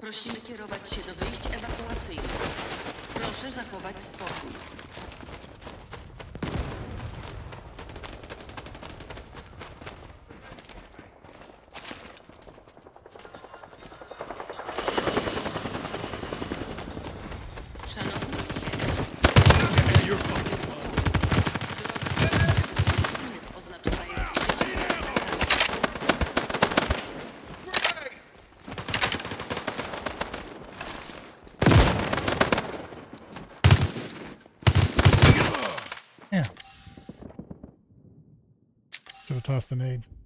prosimy kierować się do wyjść ewakuacyjnych. Proszę zachować spokój. The need.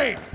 Grenade!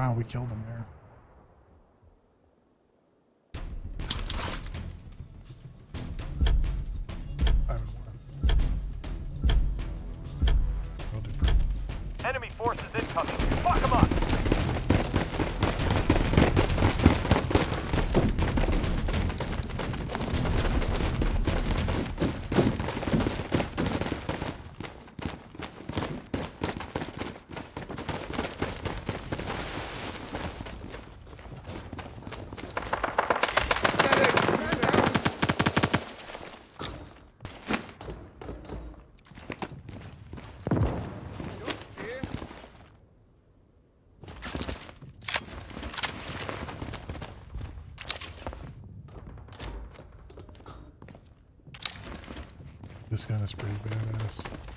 Wow, we killed him This gun is pretty badass.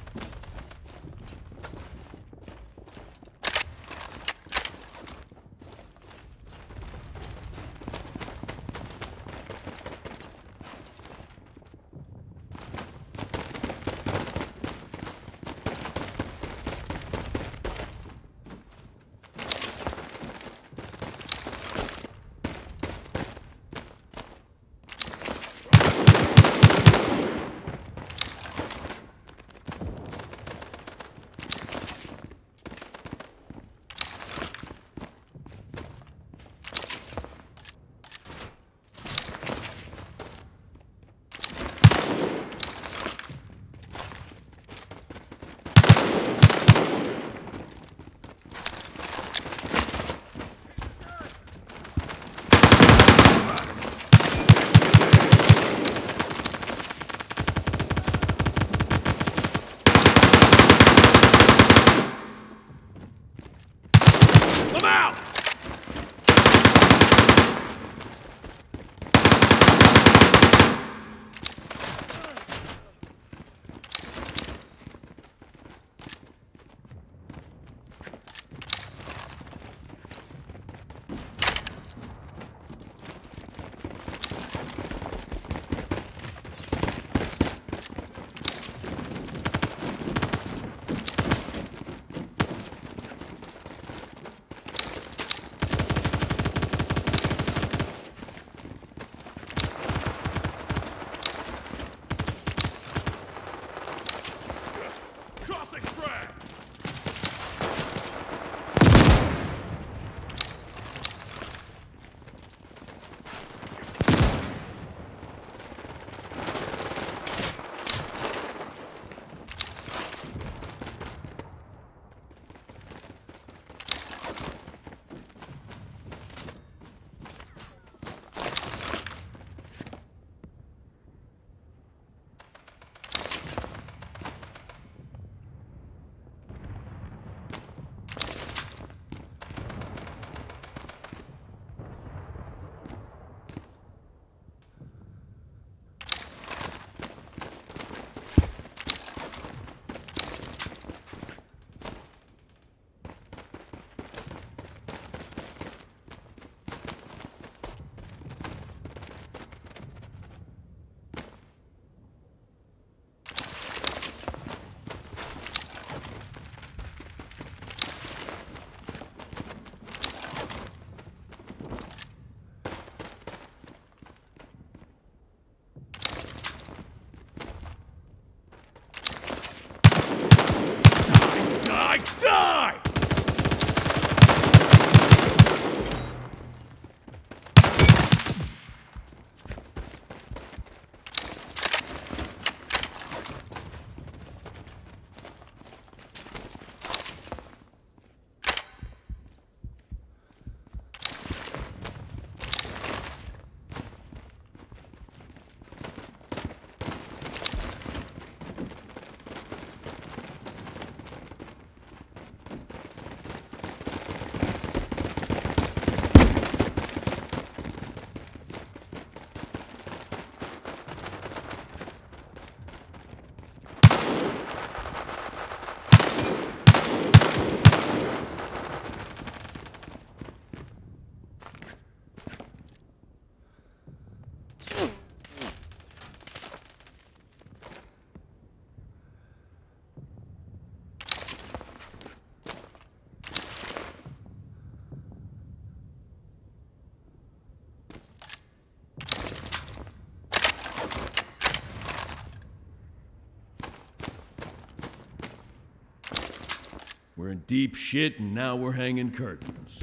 Deep shit, and now we're hanging curtains.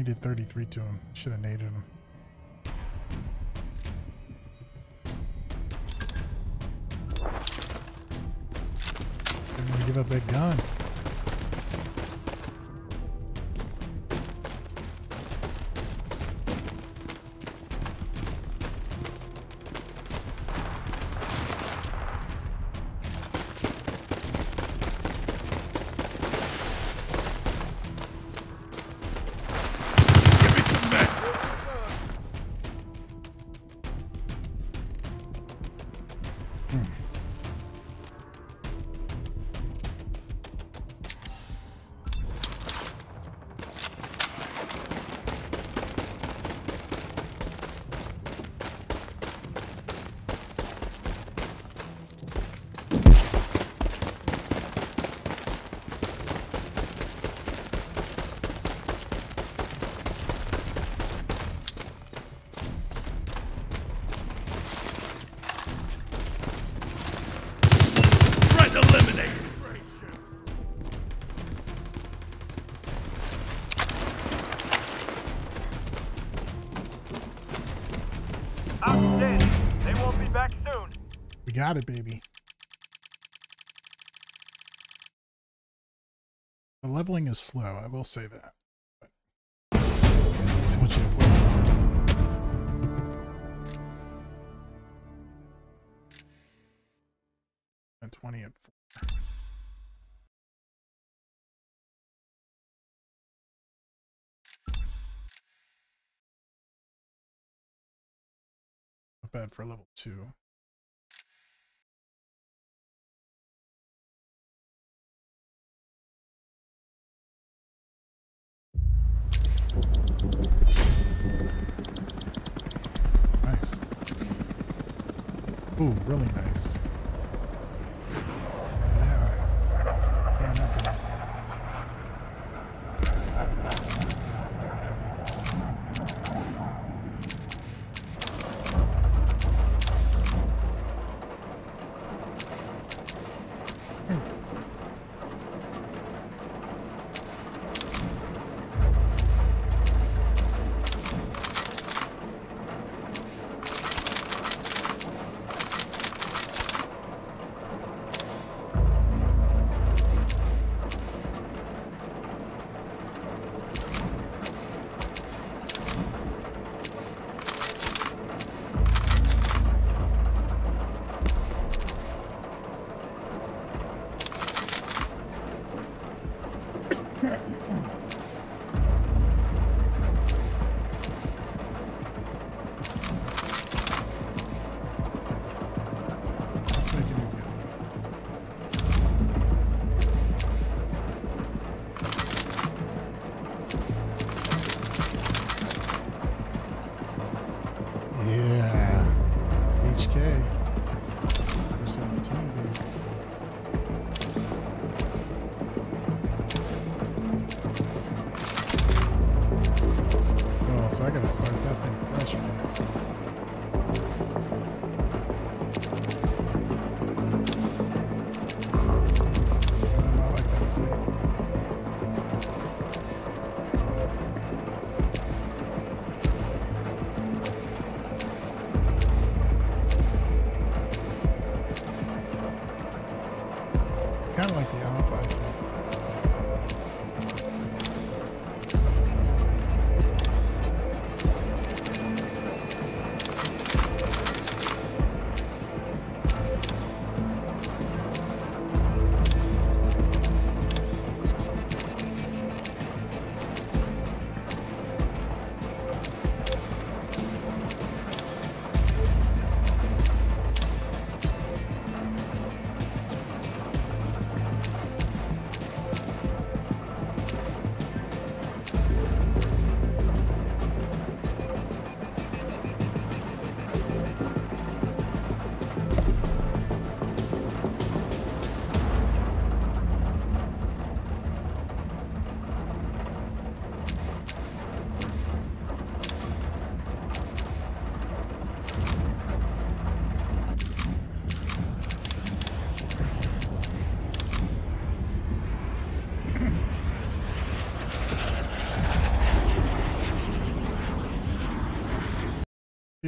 Only did 33 to him. Should have naded him. Give up that gun. Baby. The leveling is slow, I will say that. And 20 at 4. Not bad for level 2. Ooh, really nice.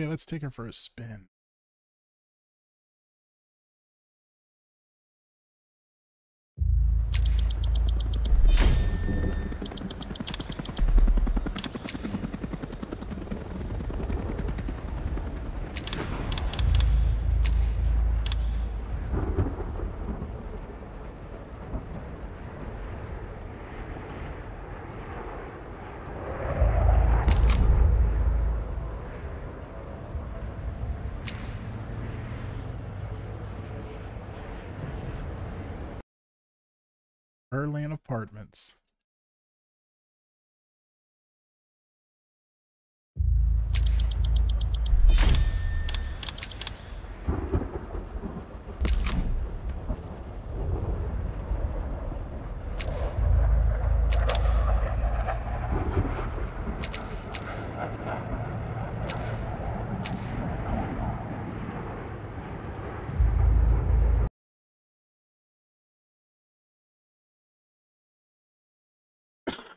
Okay, let's take her for a spin. Apartments.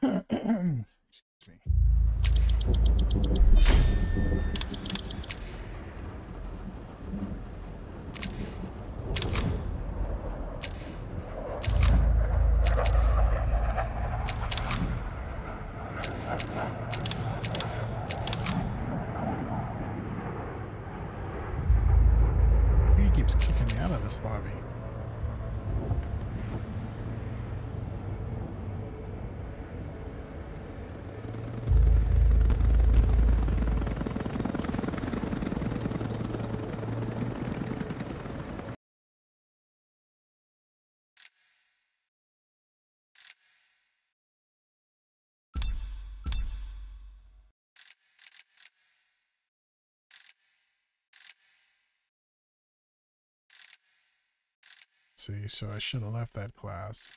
Excuse me. He keeps kicking me out of this lobby. See, so I should have left that class.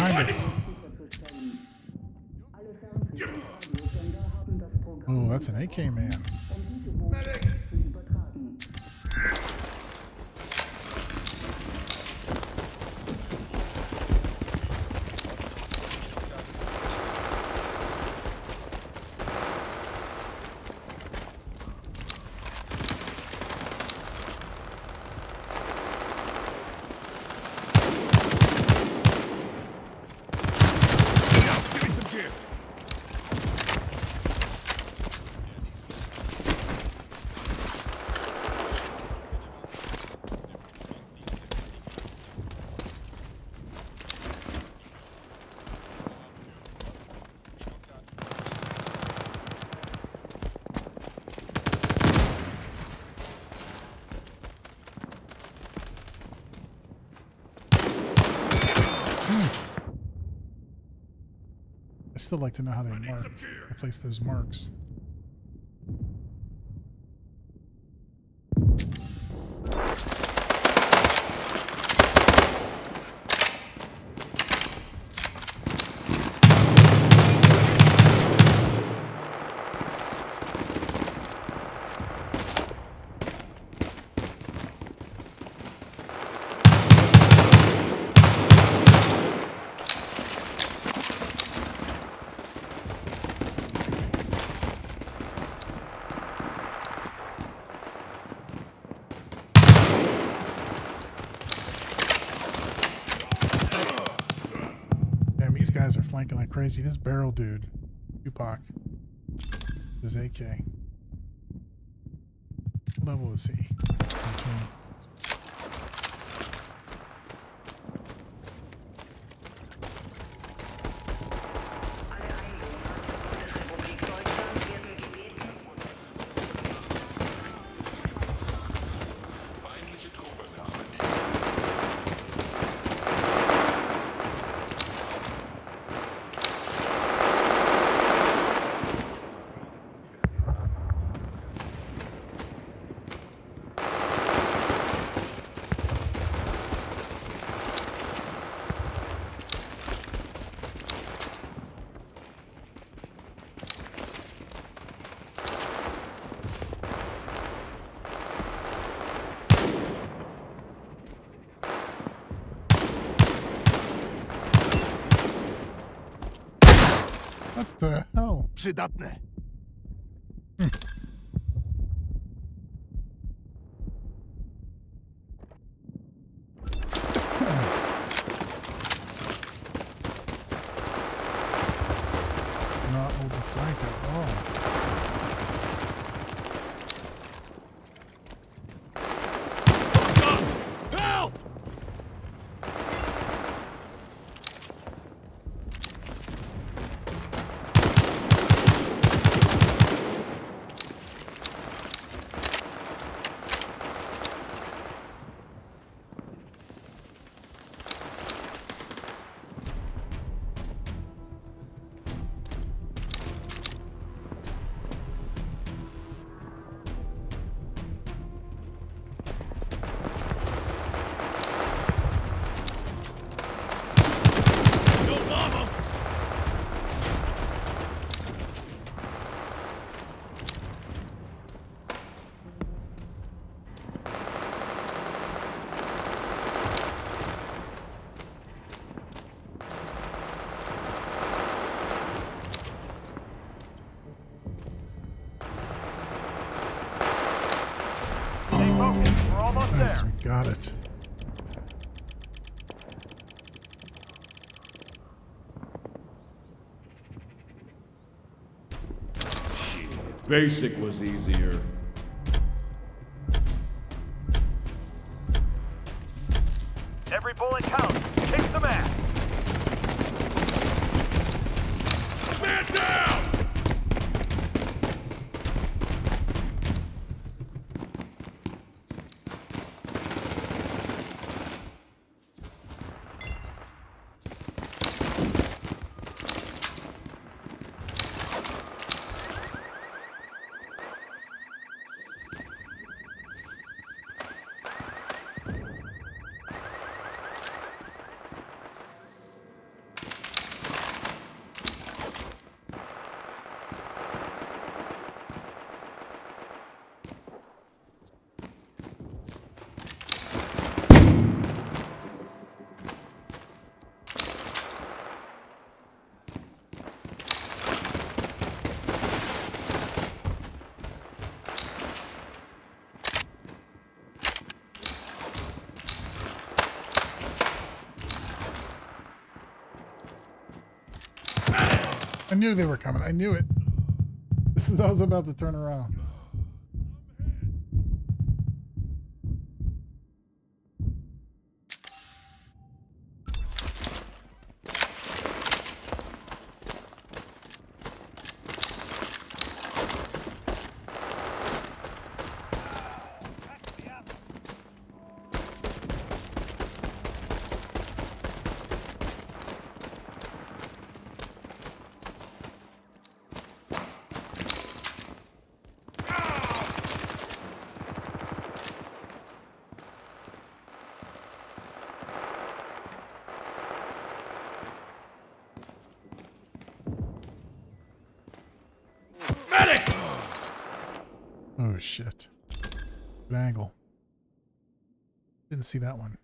Das Programm Oh, that's an AK man. Still like to know how they mark. They place those marks. Damn, these guys are flanking like crazy. This barrel dude, Tupac, his AK. What level is he? The hell? Przydatne. Basic was easier. Every bullet counts. Kick the mat. Man down! I knew they were coming. I knew it. This is I was about to turn around. Medic! Oh shit. Good angle. Didn't see that one.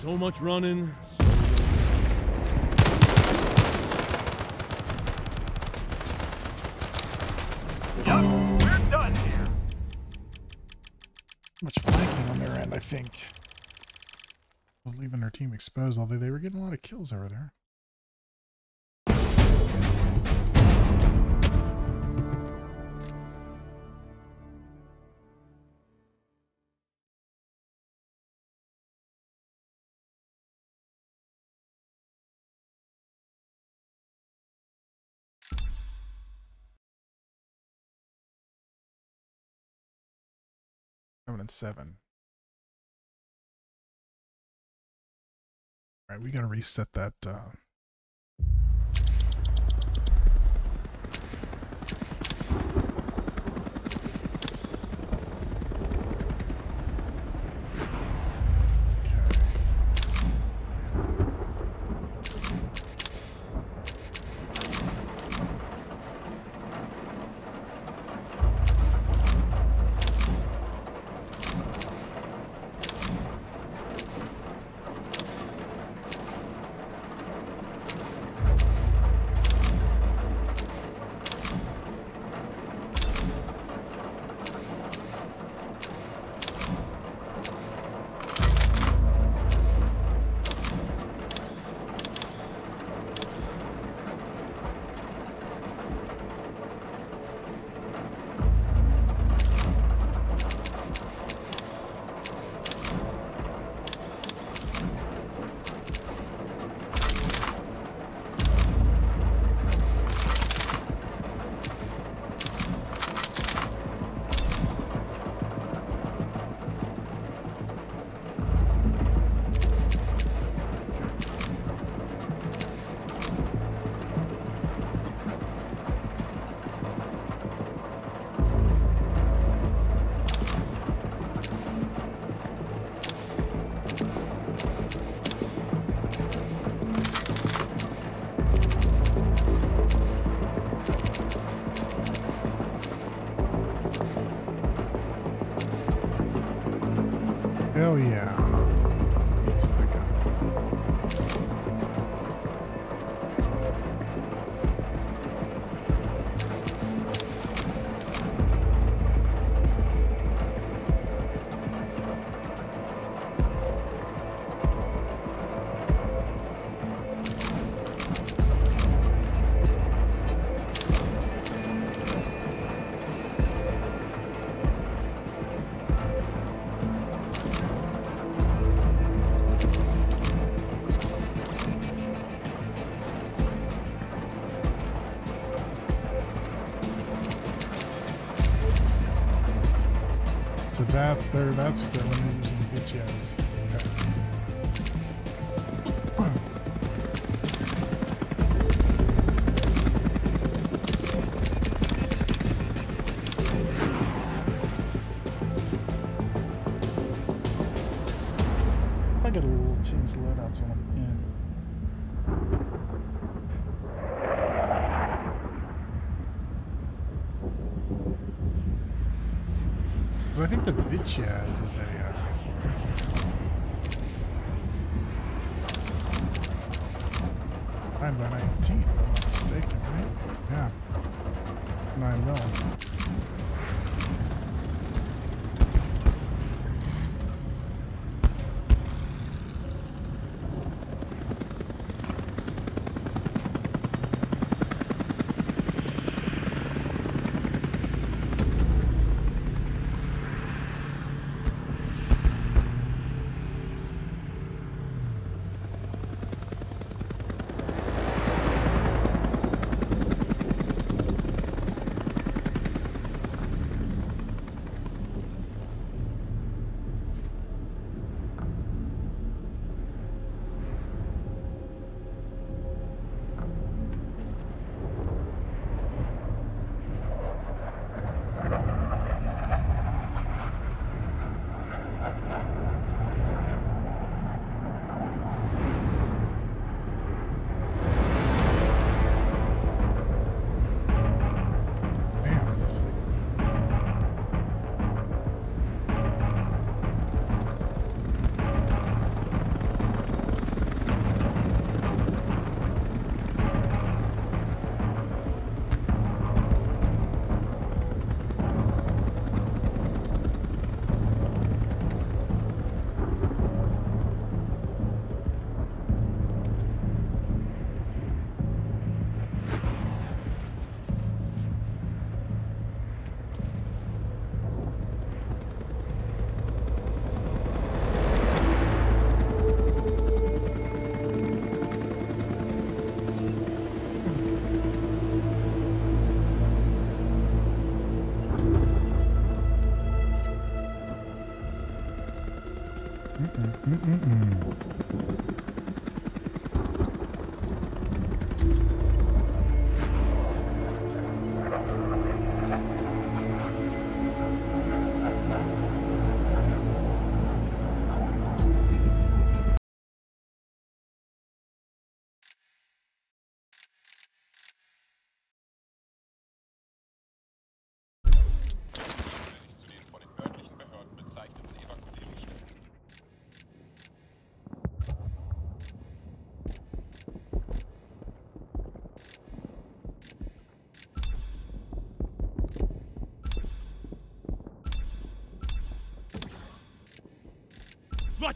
So much running. We're done here. much flanking on their end, I think. Leaving their team exposed, although they were getting a lot of kills over there. Seven. All right, we gotta reset that. Uh... that's their that's what when using the bitch. If I get a little change loadouts when I'm in. Because I think the Vityaz is a. Uh, 9 by 19, if I'm not mistaken, right? Yeah.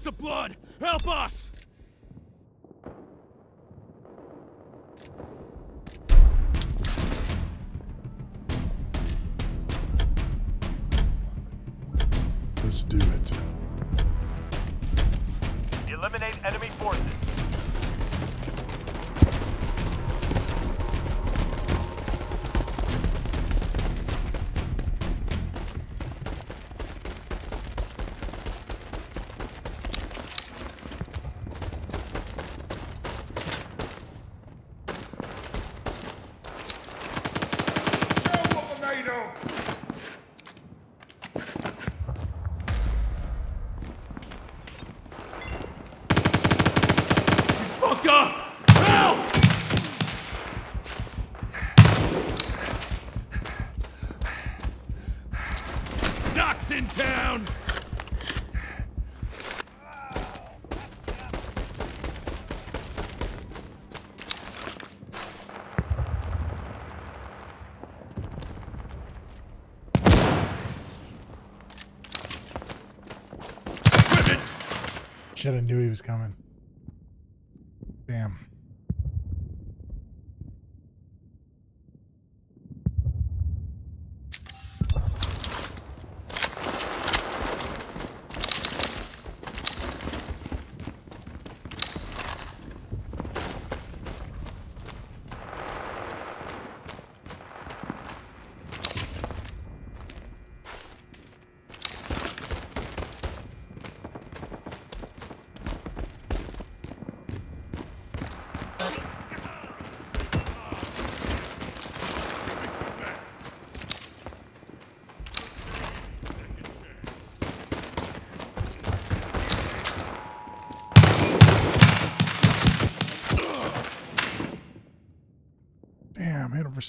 of blood! Help us! Should have knew he was coming.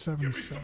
77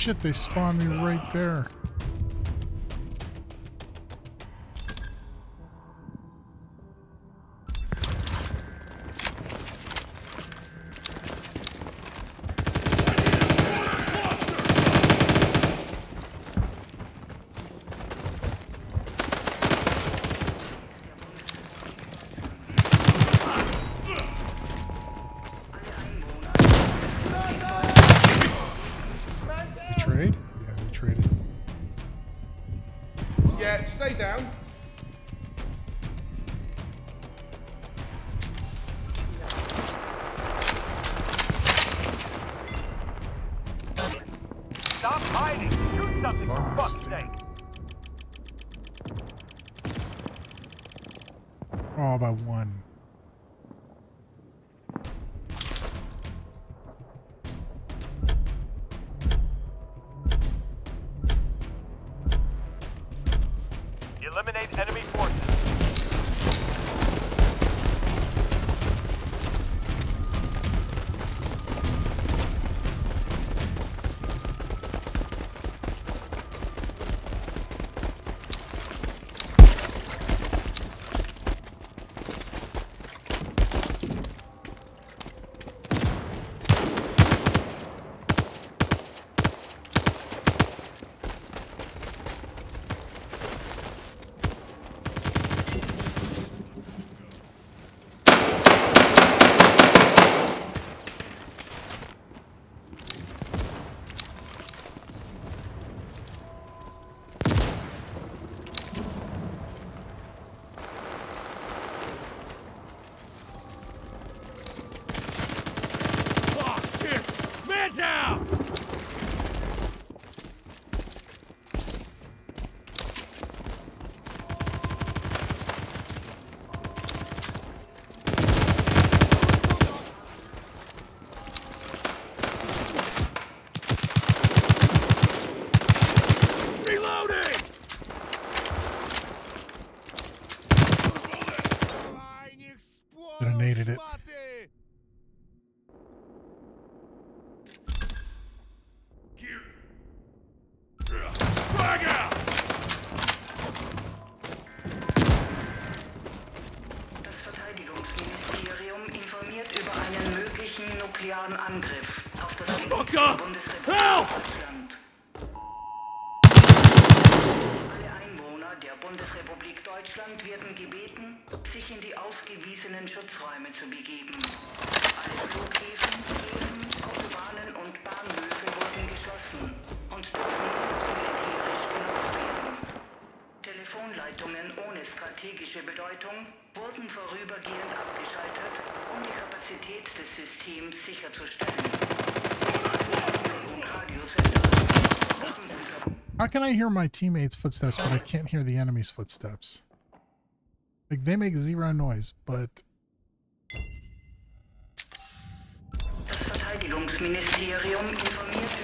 shit, they spawned me right there. ihren Angriff auf das Bundesrepublik Alle Einwohner der Bundesrepublik Deutschland werden gebeten, sich in die ausgewiesenen Schutzräume zu begeben. sicherzustellen. How can I hear my teammates' footsteps, but I can't hear the enemy's footsteps? Like, they make zero noise, but... Das Verteidigungsministerium informiert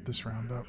Step this round up.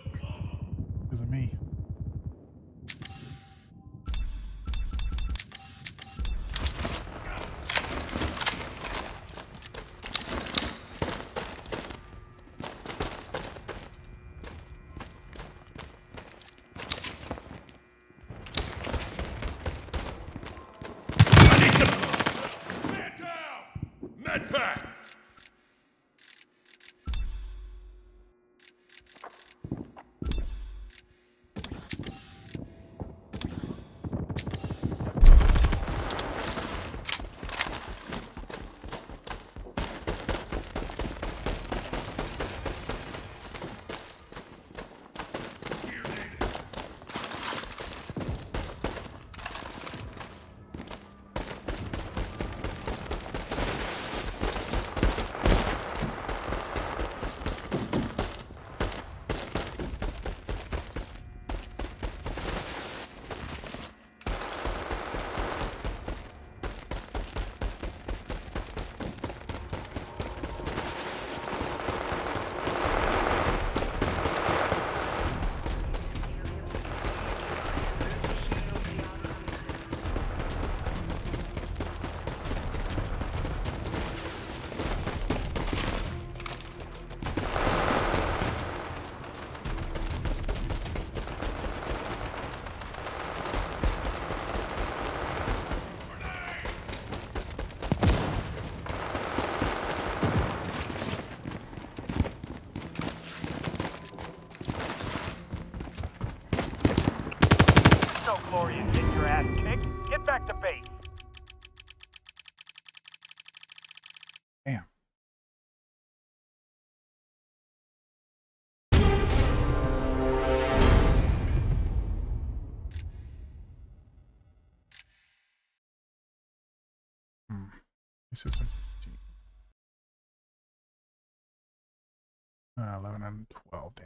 11 and 12, damn.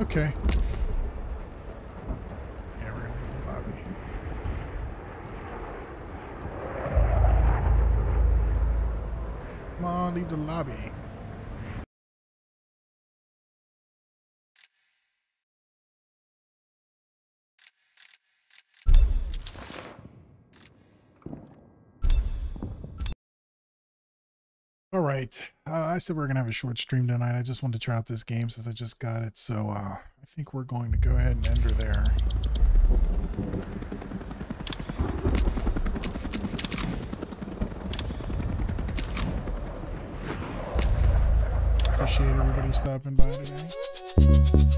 Okay. Yeah, we're gonna leave the lobby. Come on, leave the lobby. All right. Uh, I said we are going to have a short stream tonight. I just wanted to try out this game since I just got it. So uh, I think we're going to go ahead and end her there. Appreciate everybody stopping by today.